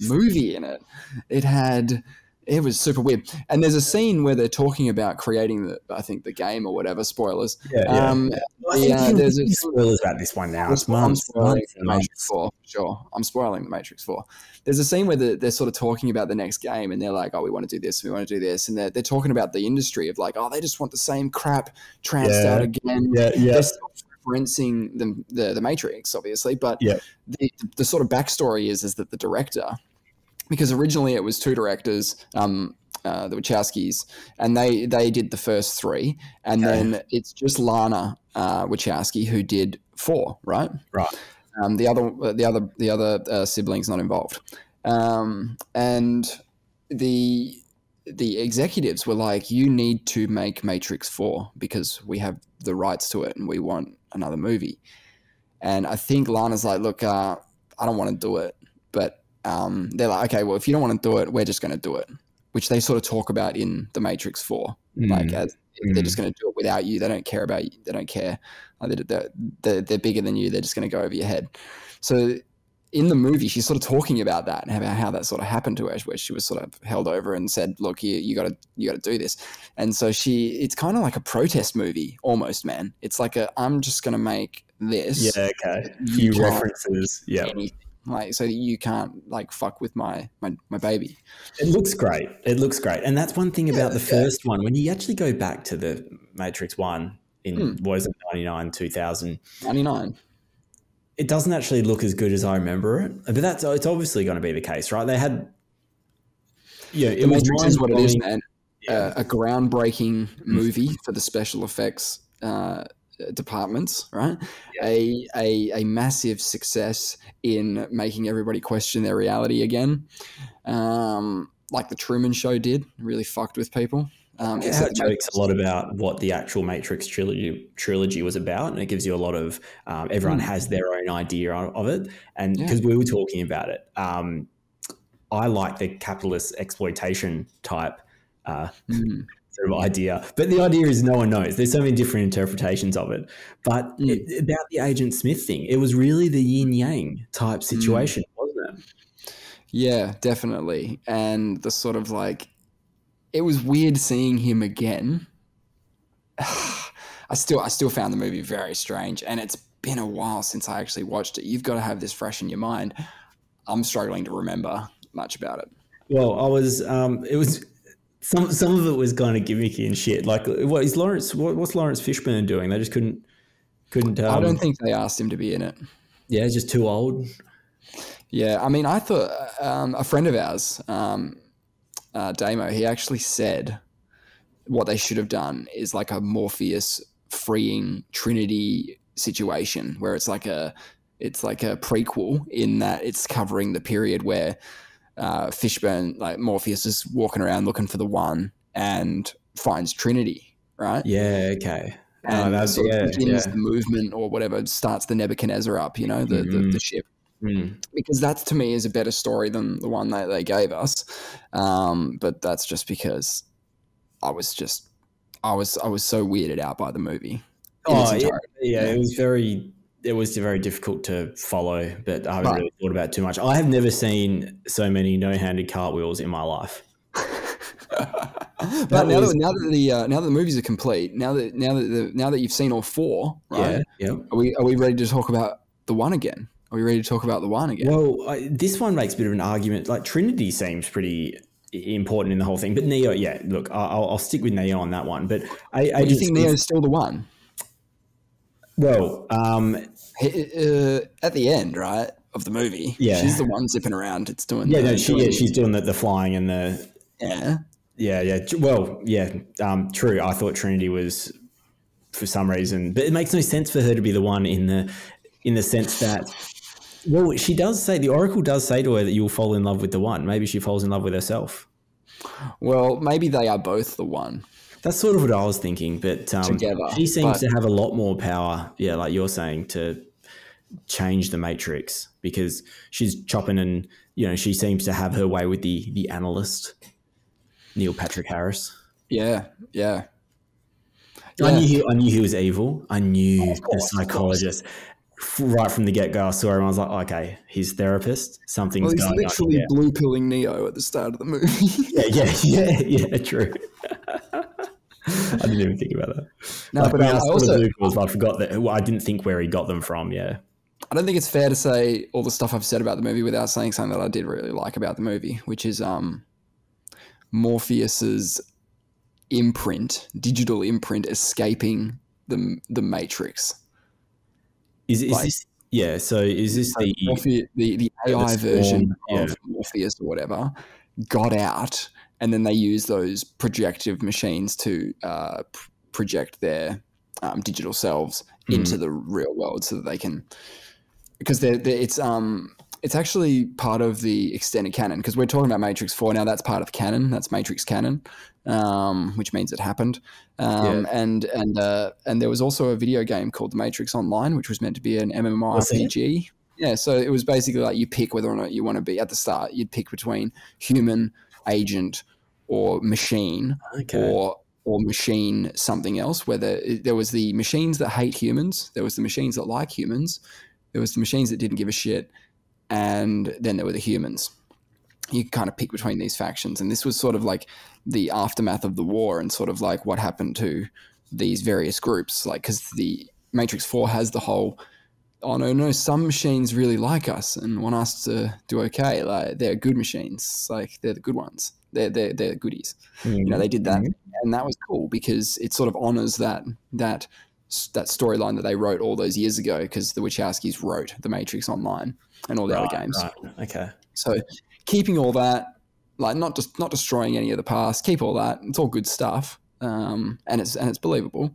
movie in it. It had. It was super weird, and there's a scene where they're talking about creating the, I think, the game or whatever. Spoilers. Yeah, yeah. Um, yeah, there's a- spoilers about this one now. It's I'm months, spoiling months the Matrix months. Four. Sure, I'm spoiling the Matrix Four. There's a scene where the, they're sort of talking about the next game, and they're like, "Oh, we want to do this, we want to do this," and they're, they're talking about the industry of like, "Oh, they just want the same crap trounced Yeah. out again." Yeah, yeah. They're referencing the, the the Matrix, obviously, but Yeah. the the sort of backstory is is that the director, because originally it was two directors, um, uh, the Wachowskis, and they they did the first three, and Okay. then it's just Lana uh, Wachowski who did four, right? Right. Um, the other the other the other uh, siblings not involved, um, and the the executives were like, "You need to make Matrix Four because we have the rights to it and we want another movie." And I think Lana's like, "Look, uh, I don't want to do it," but um, they're like, "Okay, well, if you don't want to do it, we're just going to do it," which they sort of talk about in the Matrix Four, Mm. like as they're just going to do it without you. They don't care about you. They don't care. Like they're, they're, they're bigger than you. They're just going to go over your head. So in the movie, she's sort of talking about that and about how that sort of happened to her, where she was sort of held over and said, "Look, you you got to you got to do this." And so she, it's kind of like a protest movie almost, man. It's like a I'm just going to make this Yeah, okay. Few references. Yeah. Like so that you can't like fuck with my my, my baby. It looks great. It looks great. And that's one thing about the yeah. first one. When you actually go back to the Matrix 1 in, Hmm. what is it, 99, 2000, Ninety nine. it doesn't actually look as good as I remember it. But that's it's obviously going to be the case, right? They had, yeah, it The was Matrix is what it is, man. Yeah. uh, a groundbreaking movie for the special effects uh, departments, right? A, a a massive success in making everybody question their reality again, um, like the Truman Show did. Really fucked with people. Um, Yeah, it the jokes a lot about what the actual Matrix trilogy trilogy was about, and it gives you a lot of. Um, everyone Mm. has their own idea of it, and Yeah. because we were talking about it, um, I like the capitalist exploitation type uh, Mm. Sort of idea, but the idea is no one knows. There's so many different interpretations of it. But Mm. it, about the Agent Smith thing, it was really the yin yang type situation, wasn't it? Yeah, definitely. And the sort of like, it was weird seeing him again. <sighs> I still, I still found the movie very strange, and it's been a while since I actually watched it. You've got to have this fresh in your mind. I'm struggling to remember much about it. Well, I was. Um, it was some. Some of it was kind of gimmicky and shit. Like, what is Laurence? What, what's Laurence Fishburne doing? They just couldn't. Couldn't. Um, I don't think they asked him to be in it. Yeah, just too old. Yeah, I mean, I thought um, a friend of ours, um, uh, Damo, he actually said what they should have done is like a Morpheus freeing Trinity situation where it's like a it's like a prequel in that it's covering the period where uh, Fishburne, like Morpheus, is walking around looking for the one and finds Trinity, right? Yeah. Okay. Oh, And that's- sort yeah, begins yeah. the movement or whatever, starts the Nebuchadnezzar up, you know, the, the, Mhm. the ship Mm. because that to me is a better story than the one that they gave us. Um, but that's just because I was just I was I was so weirded out by the movie. Oh, yeah, yeah, it was very. It was very difficult to follow, but I haven't Right. really thought about it too much. I have never seen so many no-handed cartwheels in my life. <laughs> but now, was- that, now that the uh, now that the movies are complete, now that now that the, now that you've seen all four, right? Yeah. Yeah. Are we are we ready to talk about the one again? Are we ready to talk about the one again? Well, I, this one makes a bit of an argument. Like Trinity seems pretty important in the whole thing, but Neo, yeah. Look, I'll, I'll stick with Neo on that one. But I, I do you just think Neo's still the one? well, um, uh, at the end, right of the movie, Yeah. she's the one zipping around. It's doing yeah, the, no, she, doing- yeah, she's doing the, the flying and the yeah. yeah, yeah. Well, yeah, um, true. I thought Trinity was for some reason, but it makes no sense for her to be the one in the in the sense that. Well, she does say the Oracle does say to her that you'll fall in love with the one. Maybe she falls in love with herself. Well, maybe they are both the one. That's sort of what I was thinking, but um, Together, she seems but- to have a lot more power. Yeah, like you're saying, to change the matrix because she's chopping and you know she seems to have her way with the the analyst Neil Patrick Harris. Yeah, yeah. I knew he, I knew he was evil. I knew Of course, the psychologist right from the get go. I saw him. I was like, okay, he's therapist. Something's Well, he's going literally on. Blue pilling Neo at the start of the movie. <laughs> Yeah, yeah, yeah, <laughs> yeah. True. <laughs> <laughs> I didn't even think about that. no, Like, but um, I I also blue pills, I forgot that. well, I didn't think where he got them from. Yeah. I don't think it's fair to say all the stuff I've said about the movie without saying something that I did really like about the movie, which is um, Morpheus's imprint, digital imprint, escaping the the Matrix. Is, is Like- this? Yeah. So is this the? Morphe- the the Yeah, the AI version yeah. of Morpheus or whatever got out, and then they use those projective machines to uh, pr- project their um, digital selves Mm. into the real world, so that they can because they're, they're it's um it's actually part of the extended canon because we're talking about Matrix Four now. That's part of canon. That's Matrix canon, um, which means it happened. Um, And and uh, and there was also a video game called The Matrix Online, which was meant to be an MMORPG. Yeah, so it was basically like you pick whether or not you want to be at the start. You'd pick between human, agent, or machine, Okay. or or machine something else. Whether there was the machines that hate humans, there was the machines that like humans, there was the machines that didn't give a shit, and then there were the humans. You kind of pick between these factions, and this was sort of like the aftermath of the war, and sort of like what happened to these various groups. Like because the Matrix Four has the whole. Oh no, no! Some machines really like us and want us to do okay. Like they're good machines. Like they're the good ones. They're they're, they're goodies you know they did that and that was cool because it sort of honors that that that storyline that they wrote all those years ago because the Wachowskis wrote the Matrix Online and all the other games. Right. Okay. So keeping all that, like not just not destroying any of the past, keep all that. It's all good stuff, um, and it's and it's believable.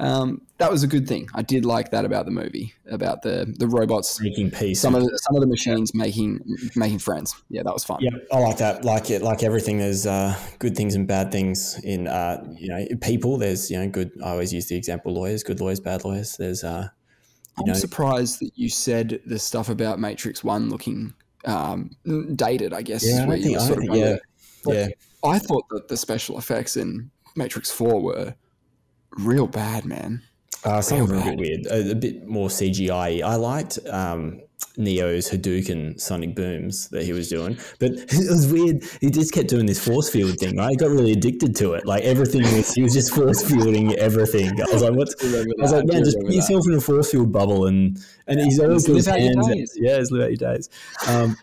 Um, that was a good thing. I did like that about the movie, about the the robots, Making peace. some of the, some of the machines making making friends. Yeah, that was fun. Yeah, I like that. Like it, like everything. There's uh, good things and bad things in uh, you know people. There's you know good. I always use the example lawyers, good lawyers, bad lawyers. There's uh, I'm know, surprised that you said the stuff about Matrix One looking um, dated. I guess. yeah, I think, I think, yeah, yeah. I thought that the special effects in Matrix Four were real bad, man. Uh, some of them a bit weird, a, a bit more CGI. I liked um, Neo's Hadouken sonic booms that he was doing, but <laughs> it was weird. He just kept doing this force field thing, right? He got really addicted to it. Like everything was, he was just force fielding everything. I was like, what's <laughs> I was like, man, just put yourself in a force field bubble, and and he's always got his hands. Yeah, just live out your days. Um,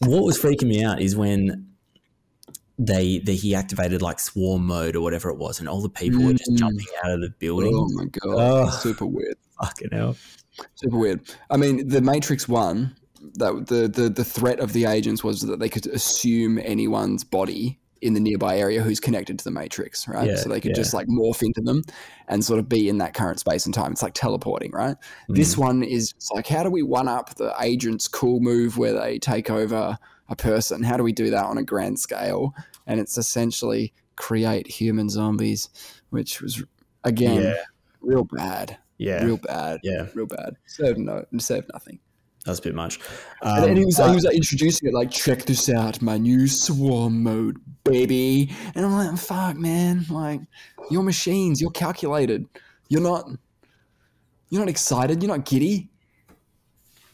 what was freaking me out is when they that he activated like swarm mode or whatever it was, and all the people were just Mm. jumping out of the building. Oh my god, Oh. super weird, Fucking hell. super weird. I mean, the Matrix One, that the the the threat of the agents was that they could assume anyone's body in the nearby area who's connected to the Matrix, right? Yeah, so they could yeah. just like morph into them and sort of be in that current space and time. It's like teleporting, right? This Mm. one is like, how do we one up the agent's cool move where they take over a person? How do we do that on a grand scale? And it's essentially create human zombies, which was again Yeah. real bad, Yeah. real bad, yeah. real bad. Served no, served nothing. That's a bit much. And, Um, and he was, but- he was like, introducing it like, check this out, my new swarm mode, baby. And I'm like, fuck, man, like, you're machines, you're calculated, you're not, you're not excited, you're not giddy.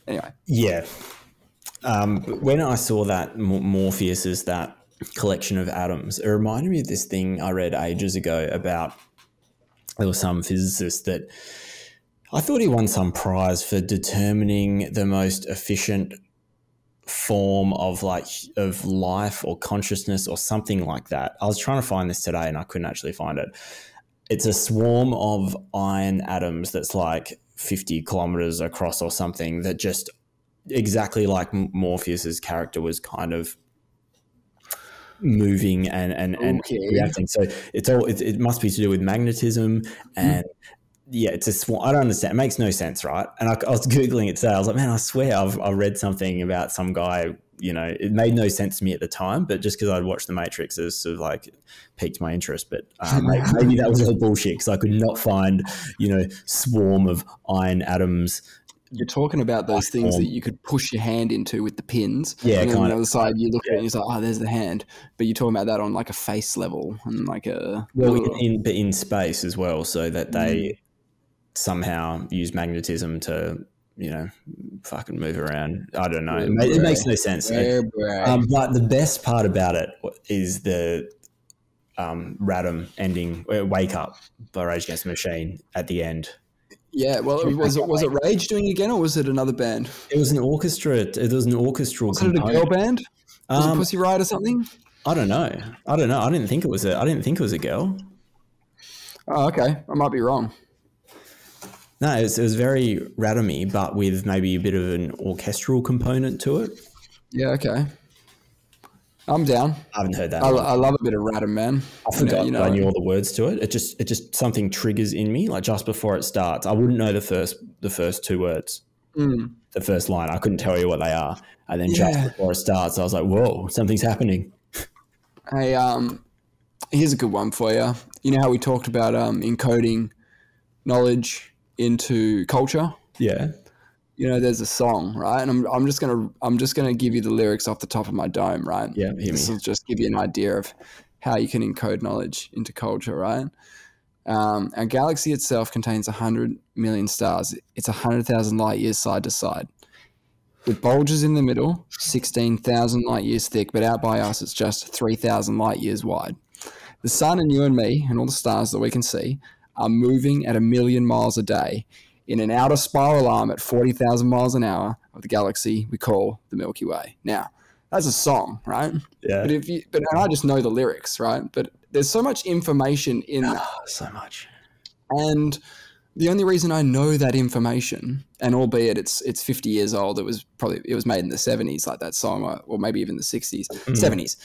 Anyway, Yeah. Um, when I saw that Morpheus is that collection of atoms, it reminded me of this thing I read ages ago about there was some physicist that I thought he won some prize for determining the most efficient form of like of life or consciousness or something like that. I was trying to find this today and I couldn't actually find it. It's a swarm of iron atoms that's like 50 kilometers across or something that just exactly like Morpheus's character was kind of moving and and, and Okay. reacting. So it's all it, it must be to do with magnetism mm-hmm. and yeah, it's a swarm. I don't understand. It makes no sense, right? And I, I was googling it today. I was like, man, I swear I've I read something about some guy. You know, it made no sense to me at the time, but just because I'd watched The Matrix, it sort of like piqued my interest. But uh, <laughs> maybe, maybe that was all bullshit because I could not find, you know, swarm of iron atoms. You're talking about those things that you could push your hand into with the pins. Yeah, and then on the other side, you look at it and you're like, oh, there's the hand. But you're talking about that on like a face level and like a. Well, Ugh. in, but in space as well, so that they somehow use magnetism to, you know, fucking move around. I don't know. It, ma- it makes no sense. Yeah. Um, but the best part about it is the um, Radam ending, uh, "Wake Up" by Rage Against the Machine at the end. Yeah, well, was it was it Rage doing it again, or was it another band? It was an orchestra. It was an orchestral. Was it a girl band? Was it Um, Pussy Riot or something? I don't know. I don't know. I didn't think it was a. I didn't think it was a girl. Oh, okay. I might be wrong. No, it was, it was very Radamy, but with maybe a bit of an orchestral component to it. Yeah, okay. I'm down. I haven't heard that. I. I love a bit of Radham, man. I forgot you know, that I knew all the words to it. It just it just something triggers in me like just before it starts. I wouldn't know the first the first two words. Mm. the first line. I couldn't tell you what they are. And then just before it starts, I was like, whoa, something's happening. Hey, um, here's a good one for you. You know how we talked about um, encoding knowledge into culture? Yeah. You know, there's a song, right? And I'm, I'm just gonna I'm just gonna give you the lyrics off the top of my dome, right? Yeah, hear This me. will just give you an idea of how you can encode knowledge into culture, right? Um, our galaxy itself contains 100 million stars. It's 100,000 light years side to side. With bulges in the middle, 16,000 light years thick, but out by us, it's just 3,000 light years wide. The sun and you and me and all the stars that we can see are moving at a million miles a day in an outer spiral arm at 40,000 miles an hour of the galaxy we call the Milky Way. Now, that's a song, right? Yeah. But if you, but and I just know the lyrics, right? But there's so much information in that, Oh, so much. and the only reason I know that information, and albeit it's it's 50 years old, it was probably it was made in the 70s, like that song, or, or maybe even the 60s, Mhm. 70s.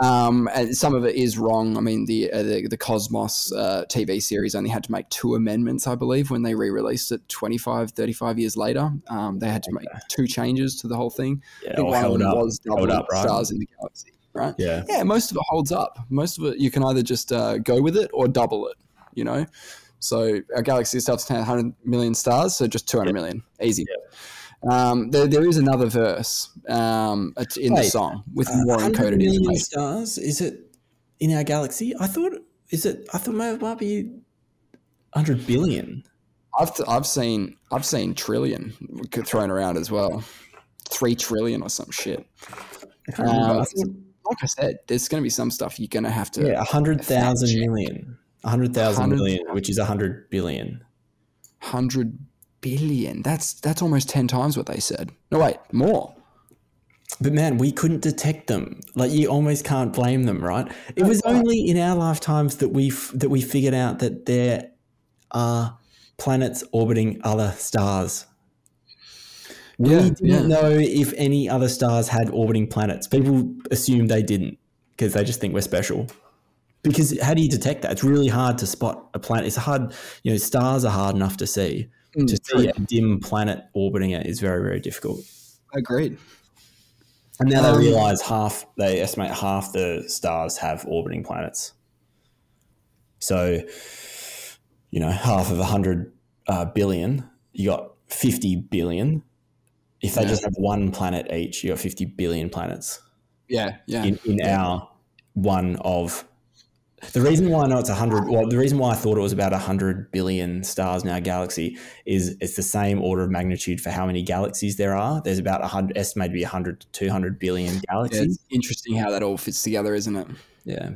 Um, and some of it is wrong. I mean, the uh, the, the Cosmos uh, TV series only had to make two amendments, I believe, when they re-released it 25, 35 years later. Um, they had to make two changes to the whole thing. Yeah. think one of held them up. was doubling up, right? stars in the galaxy, right? Yeah. yeah, most of it holds up. Most of it, you can either just uh, go with it or double it, you know? So our galaxy is 100 million stars, so just 200 million, Easy. Um, there, there is another verse um, it's in the song with Uh, more 100 encoded million information. stars? Is it in our galaxy? I thought, is it, I thought it might be 100 billion. I've, I've seen I've seen trillion thrown around as well, three trillion or some shit. I. Um, I thought- Like I said, there's going to be some stuff you're going to have to yeah, 100,000 fact check. million. 100,000 which is 100 billion. hundred billion. That's that's almost ten times what they said. No, wait, more. But man, we couldn't detect them. Like you almost can't blame them, right? It was oh. only in our lifetimes that we that we figured out that there are planets orbiting other stars. We Yeah, didn't yeah. know if any other stars had orbiting planets. People assume they didn't because they just think we're special. Because how do you detect that? It's really hard to spot a planet. It's hard, you know, stars are hard enough to see. Mm, to true. see a dim planet orbiting it is very, very difficult. Agreed. And now Um, they realize half, they estimate half the stars have orbiting planets. So, you know, half of 100 uh, billion, you got 50 billion. If they Yeah. just have one planet each, you got 50 billion planets Yeah, yeah. in, in our one of. The reason why I know it's 100, well, the reason why I thought it was about 100 billion stars in our galaxy is it's the same order of magnitude for how many galaxies there are. There's about 100, estimated to be 100 to 200 billion Yeah, galaxies. it's interesting how that all fits together, isn't it? Yeah.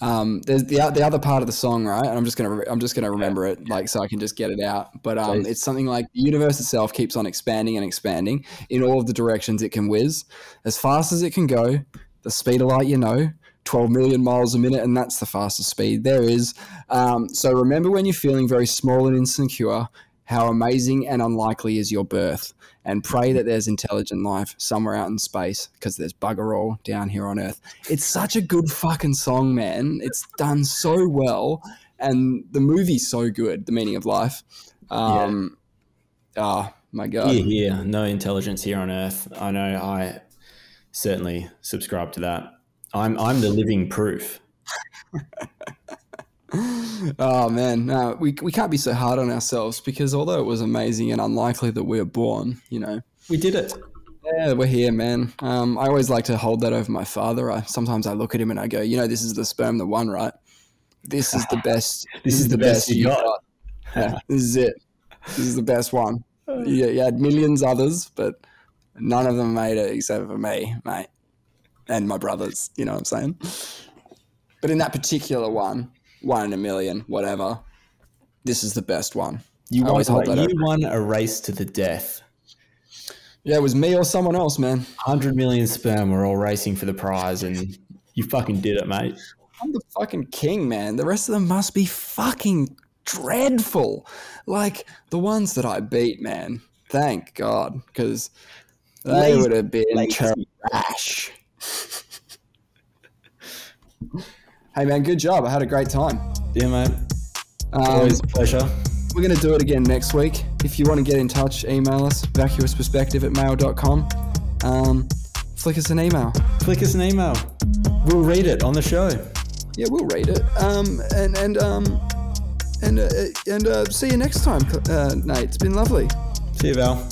Um, there's the the other part of the song, right? And I'm just gonna I'm just gonna remember it, like so I can just get it out. But um, it's something like the universe itself keeps on expanding and expanding in all of the directions it can whiz, as fast as it can go. The speed of light, you know, 12 million miles a minute, and that's the fastest speed there is. Um, so remember when you're feeling very small and insecure, how amazing and unlikely is your birth, and pray that there's intelligent life somewhere out in space because there's bugger all down here on Earth. It's such a good fucking song, man. It's done so well, and the movie's so good. The meaning of life. Um, Oh my god. Here, here, no intelligence here on Earth. I know. I certainly subscribe to that. I'm I'm the living proof. <laughs> Oh man, no, we we can't be so hard on ourselves because although it was amazing and unlikely that we were born, you know, We did it. yeah, we're here, man. Um, I always like to hold that over my father. I sometimes I look at him and I go, you know, this is the sperm that won, right? This is the best. <laughs> This is the best you you've got. Yeah, this is it. This is the best one. <laughs> You, you had millions others, but none of them made it except for me, mate, and my brothers. You know what I'm saying? But in that particular one, one in a million, whatever. This is the best one. You always hold that you won a race to the death. Yeah, it was me or someone else, man. 100 million sperm were all racing for the prize, and you fucking did it, mate. I'm the fucking king, man. The rest of them must be fucking dreadful. Like the ones that I beat, man. Thank God, because they would have been trash. Hey, man, good job. I had a great time. Yeah, mate. Um, Always a pleasure. we're going to do it again next week. if you want to get in touch, email us, vacuousperspective at mail.com. Um, flick us an email. Flick us an email. We'll read it on the show. Yeah, we'll read it. Um, and and um, and uh, and uh, see you next time, uh, Nate. It's been lovely. See you, Val.